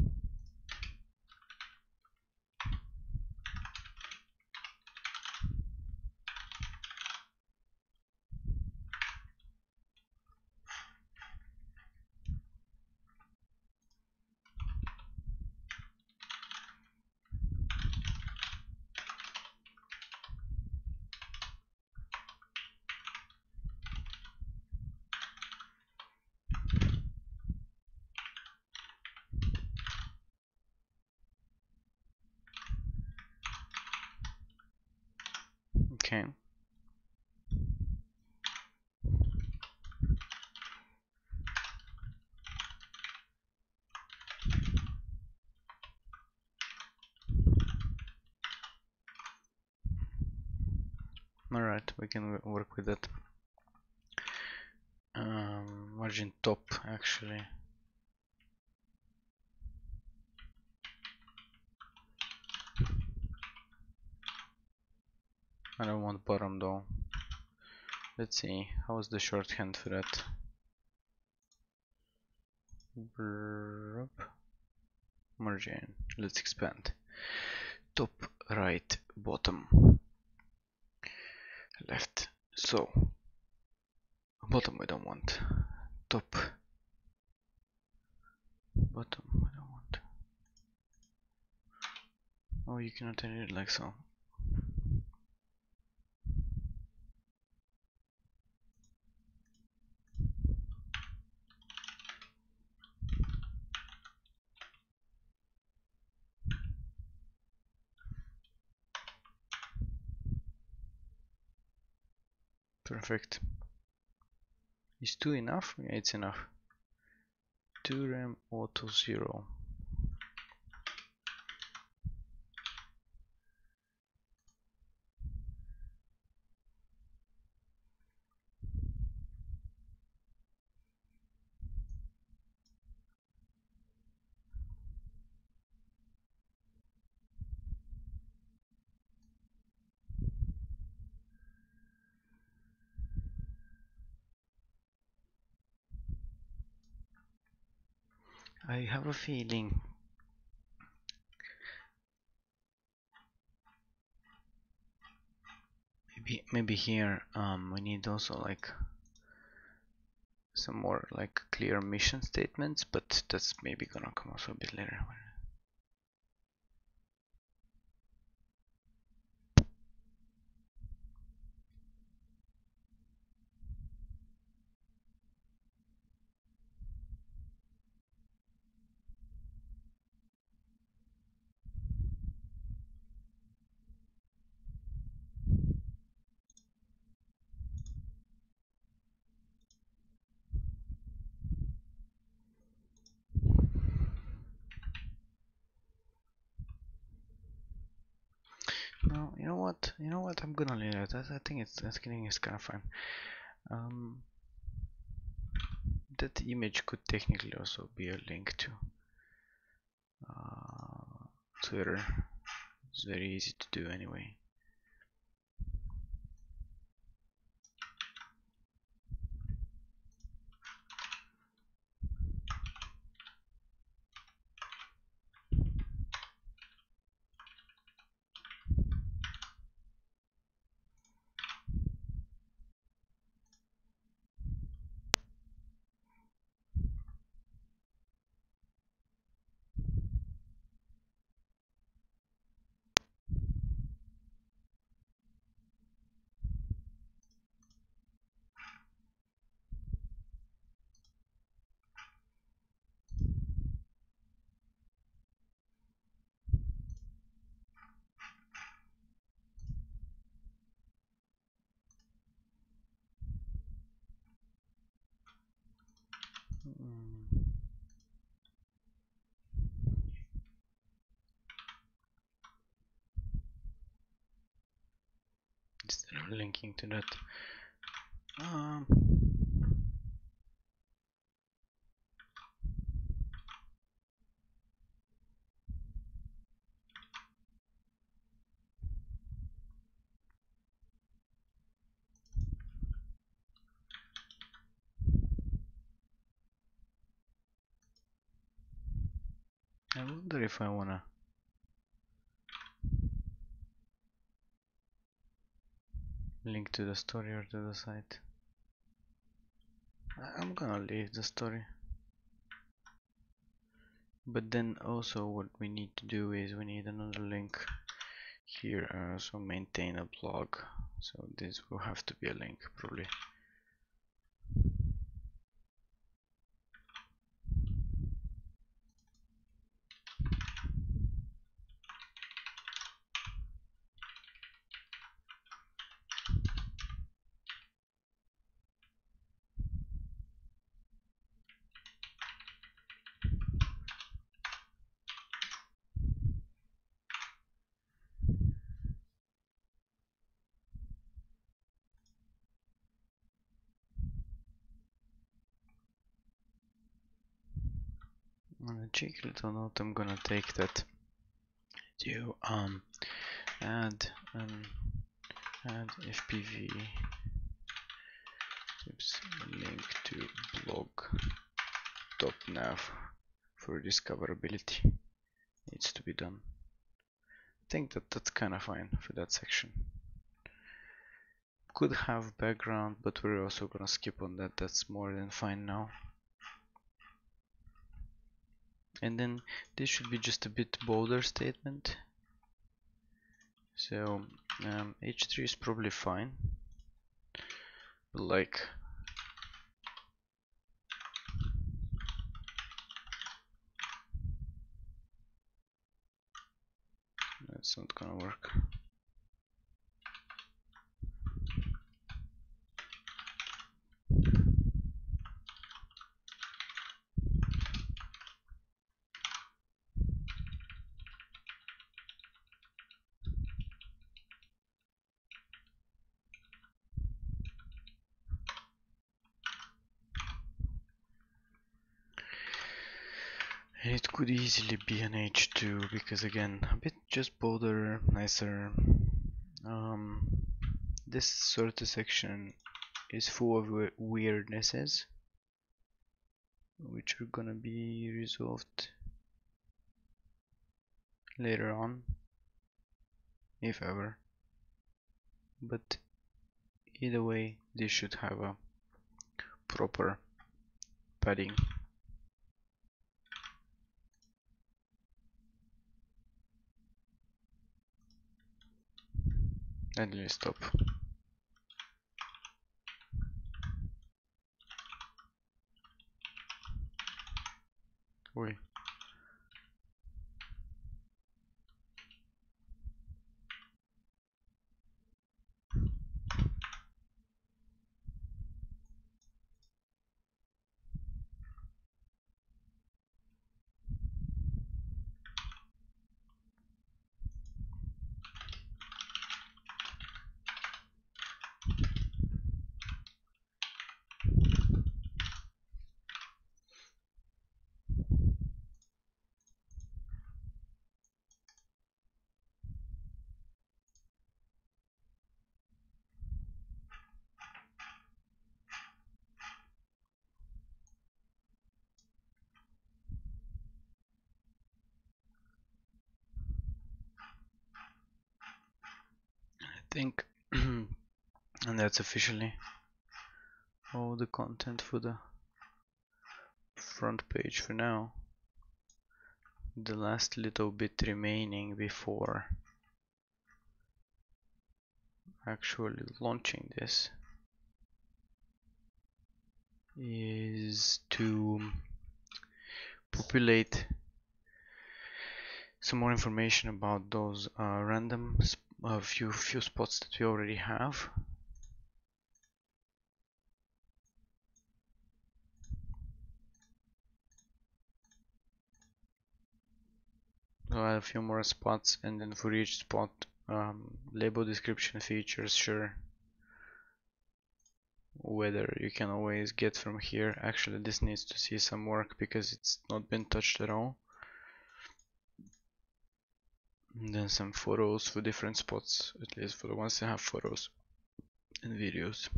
Okay. Alright, we can work with that. Um, margin top actually. I don't want bottom though. Let's see, how's the shorthand for that? Margin, let's expand. Top, right, bottom, left. So, bottom I don't want. Top, bottom I don't want. Oh, you cannot edit it like so. Perfect. Is 2 enough? Yeah, it's enough. 2 rem auto 0. Feeling. Maybe maybe here um, we need also like some more like clear mission statements but that's maybe gonna come also a bit later No, you know what? I'm gonna leave it. I, think it's that's getting is kind of fine. Um, that image could technically also be a link to uh, Twitter. It's very easy to do anyway. Mm. Instead of linking to that. Um, I wonder if I wanna link to the story or to the site. I'm gonna leave the story. But then also what we need to do is we need another link here, uh, so maintain a blog. So this will have to be a link probably. Cheeky little note, I'm gonna take that to um add an add FPV oops, link to blog dot nav for discoverability needs to be done. I think that that's kind of fine for that section. Could have background, but we're also gonna skip on that. That's more than fine now. And then this should be just a bit bolder statement. So um, H3 is probably fine. But like that's not gonna work. It could easily be an H2 because again, a bit just bolder, nicer. Um, this sort of section is full of weirdnesses which are gonna be resolved later on if ever but either way this should have a proper padding and me stop Ой. think and that's officially all the content for the front page for now the last little bit remaining before actually launching this is to populate some more information about those uh, random a few few spots that we already have. So add a few more spots and then for each spot um, label description features sure. Whether you can always get from here. Actually this needs to see some work because it's not been touched at all. And then some photos for different spots, at least for the ones that have photos and videos.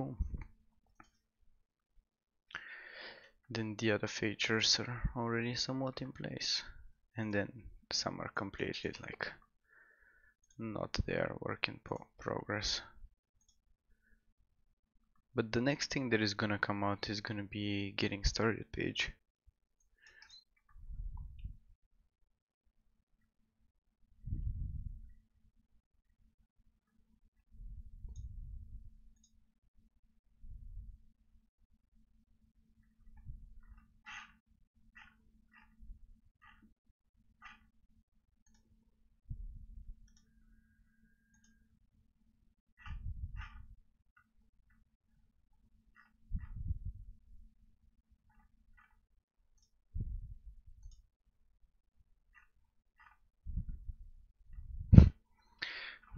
Cool. Then the other features are already somewhat in place. And then some are completely like not there, work in progress. But the next thing that is gonna come out is gonna be getting started page.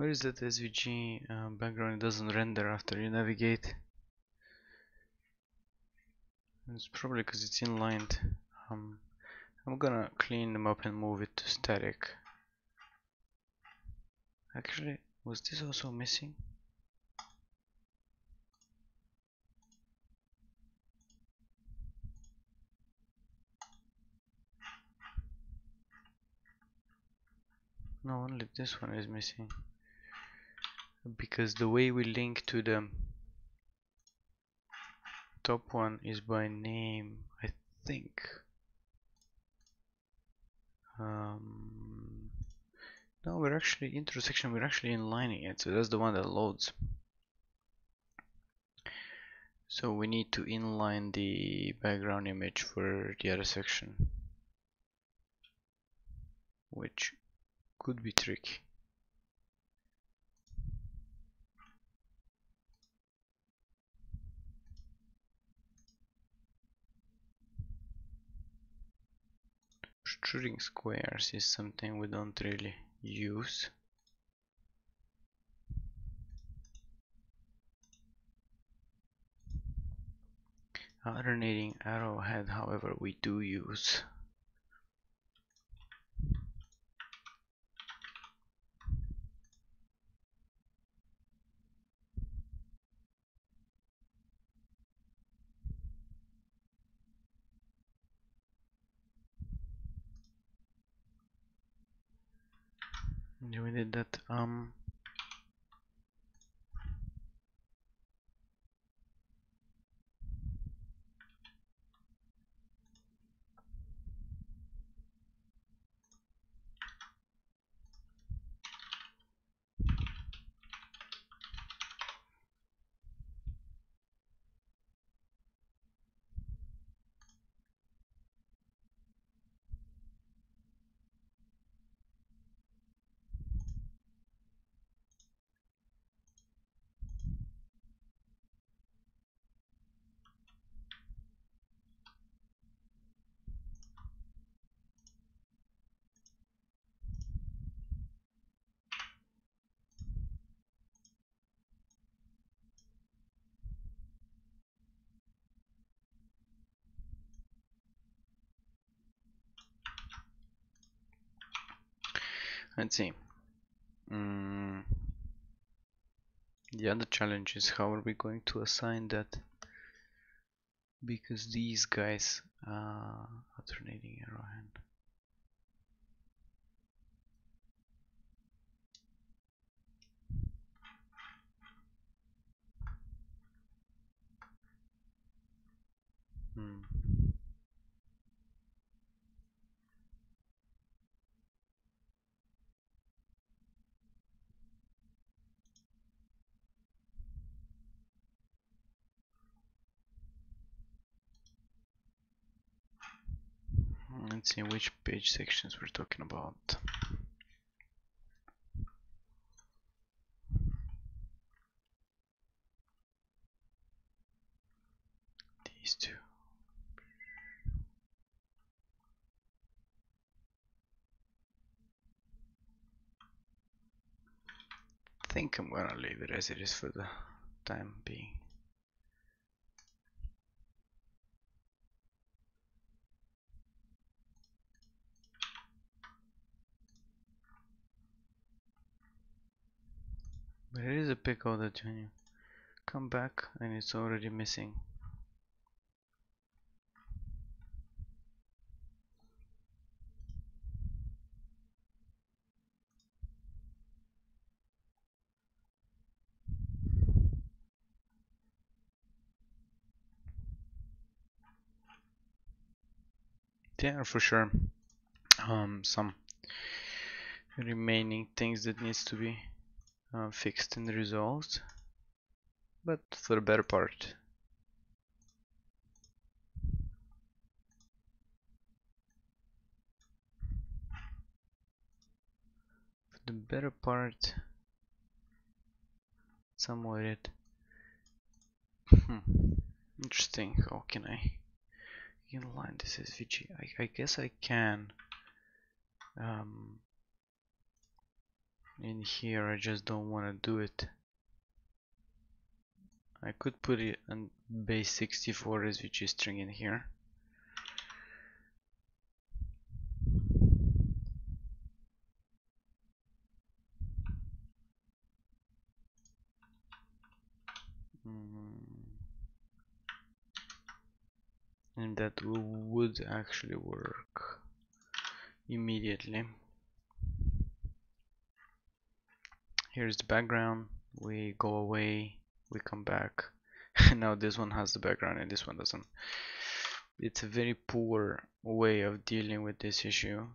Where is that SVG uh, background? It doesn't render after you navigate. It's probably because it's inlined. Um, I'm gonna clean them up and move it to static. Actually, was this also missing? No, only this one is missing. Because the way we link to the top one is by name, I think. Um, no, we're actually intersection. We're actually inlining it, so that's the one that loads. So we need to inline the background image for the other section, which could be tricky. Extruding squares is something we don't really use. Alternating arrowhead, however, we do use. Yeah, we did that. Um, let's see. Mm. The other challenge is how are we going to assign that? Because these guys are alternating arrowhead. Hmm. See which page sections we're talking about. These two. I think I'm gonna leave it as it is for the time being. It is a pickle that when you come back and it's already missing. There for sure um, some remaining things that needs to be uh, fixed and resolved but for the better part. For the better part. Somewhat it. Hmm. interesting. How can I inline this SVG I, I guess I can. Um, in here I just don't want to do it. I could put it on base 64 SVG string in here. Mm. And that would actually work immediately here's the background. We go away. We come back. Now this one has the background and this one doesn't. It's a very poor way of dealing with this issue.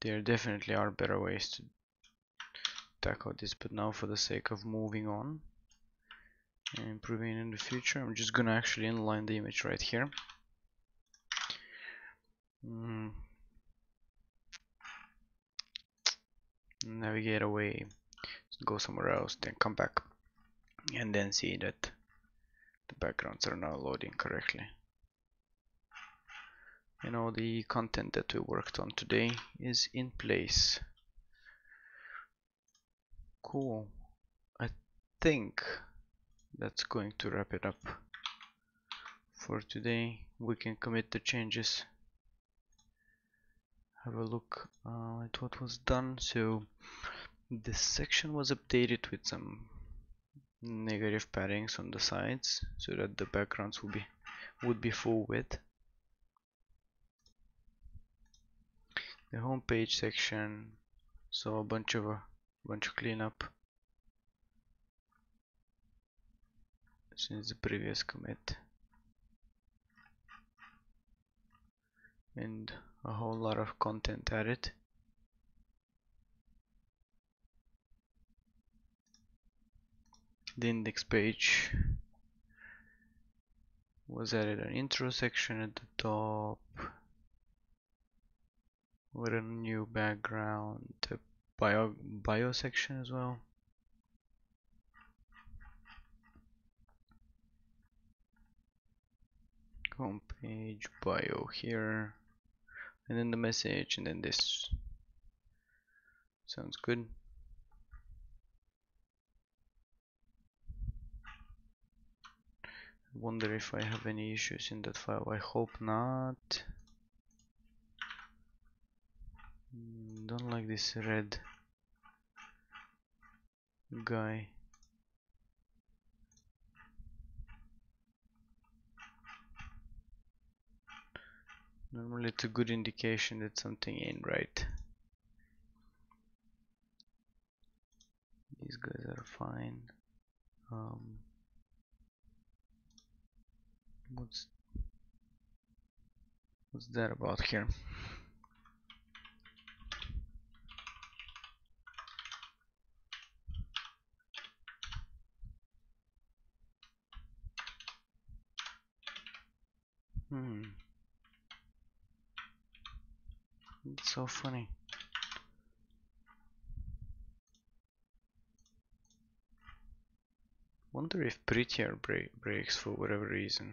There definitely are better ways to tackle this but now for the sake of moving on and improving in the future I'm just gonna actually inline the image right here. Mm. navigate away go somewhere else then come back and then see that the backgrounds are now loading correctly. You know the content that we worked on today is in place. Cool. I think that's going to wrap it up for today. We can commit the changes. Have a look uh, at what was done. So this section was updated with some negative paddings on the sides so that the backgrounds would be would be full width. The home page section saw a bunch of a bunch of cleanup since the previous commit. And a whole lot of content added the index page was added an intro section at the top. With a new background a bio bio section as well. Home page bio here. And then the message and then this. Sounds good wonder if I have any issues in that file. I hope not. Hmm, don't like this red guy. Normally it's a good indication that something ain't right. These guys are fine. Um, What's what's that about here? Hmm. It's so funny. Wonder if prettier break breaks for whatever reason.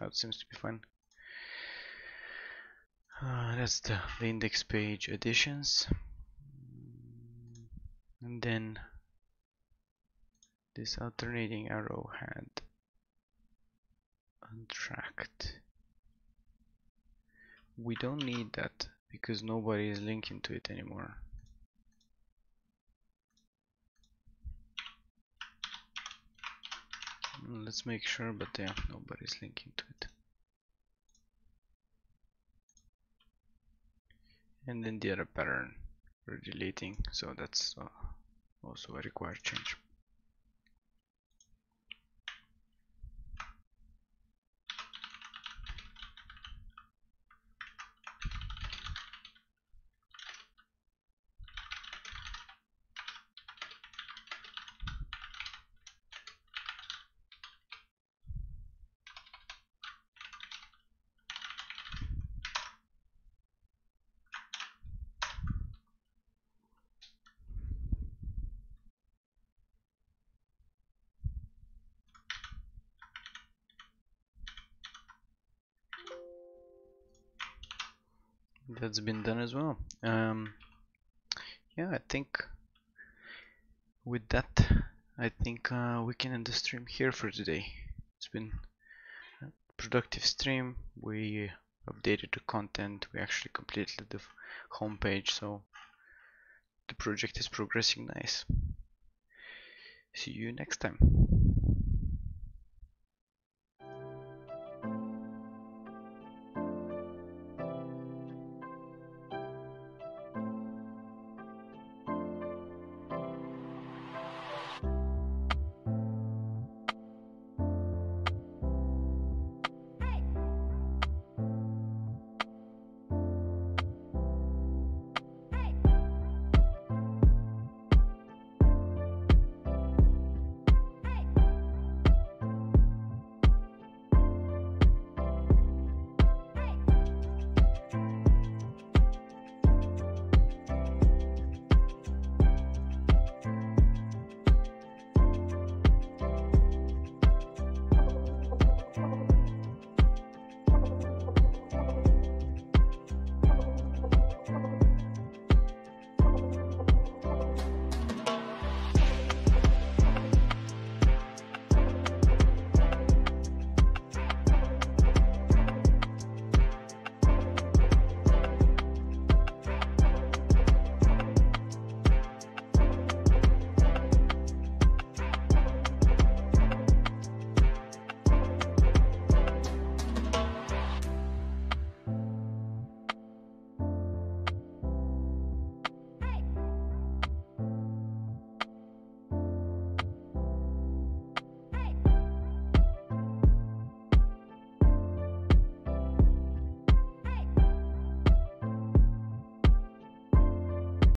That seems to be fine. Uh, that's the, the index page additions. And then this alternating arrowhead untracked. We don't need that because nobody is linking to it anymore let's make sure but yeah nobody's linking to it. And then the other pattern we're deleting so that's uh, also a required change that's been done as well. Um, yeah, I think with that, I think uh, we can end the stream here for today. It's been a productive stream. We updated the content. We actually completed the homepage, so the project is progressing nice. See you next time.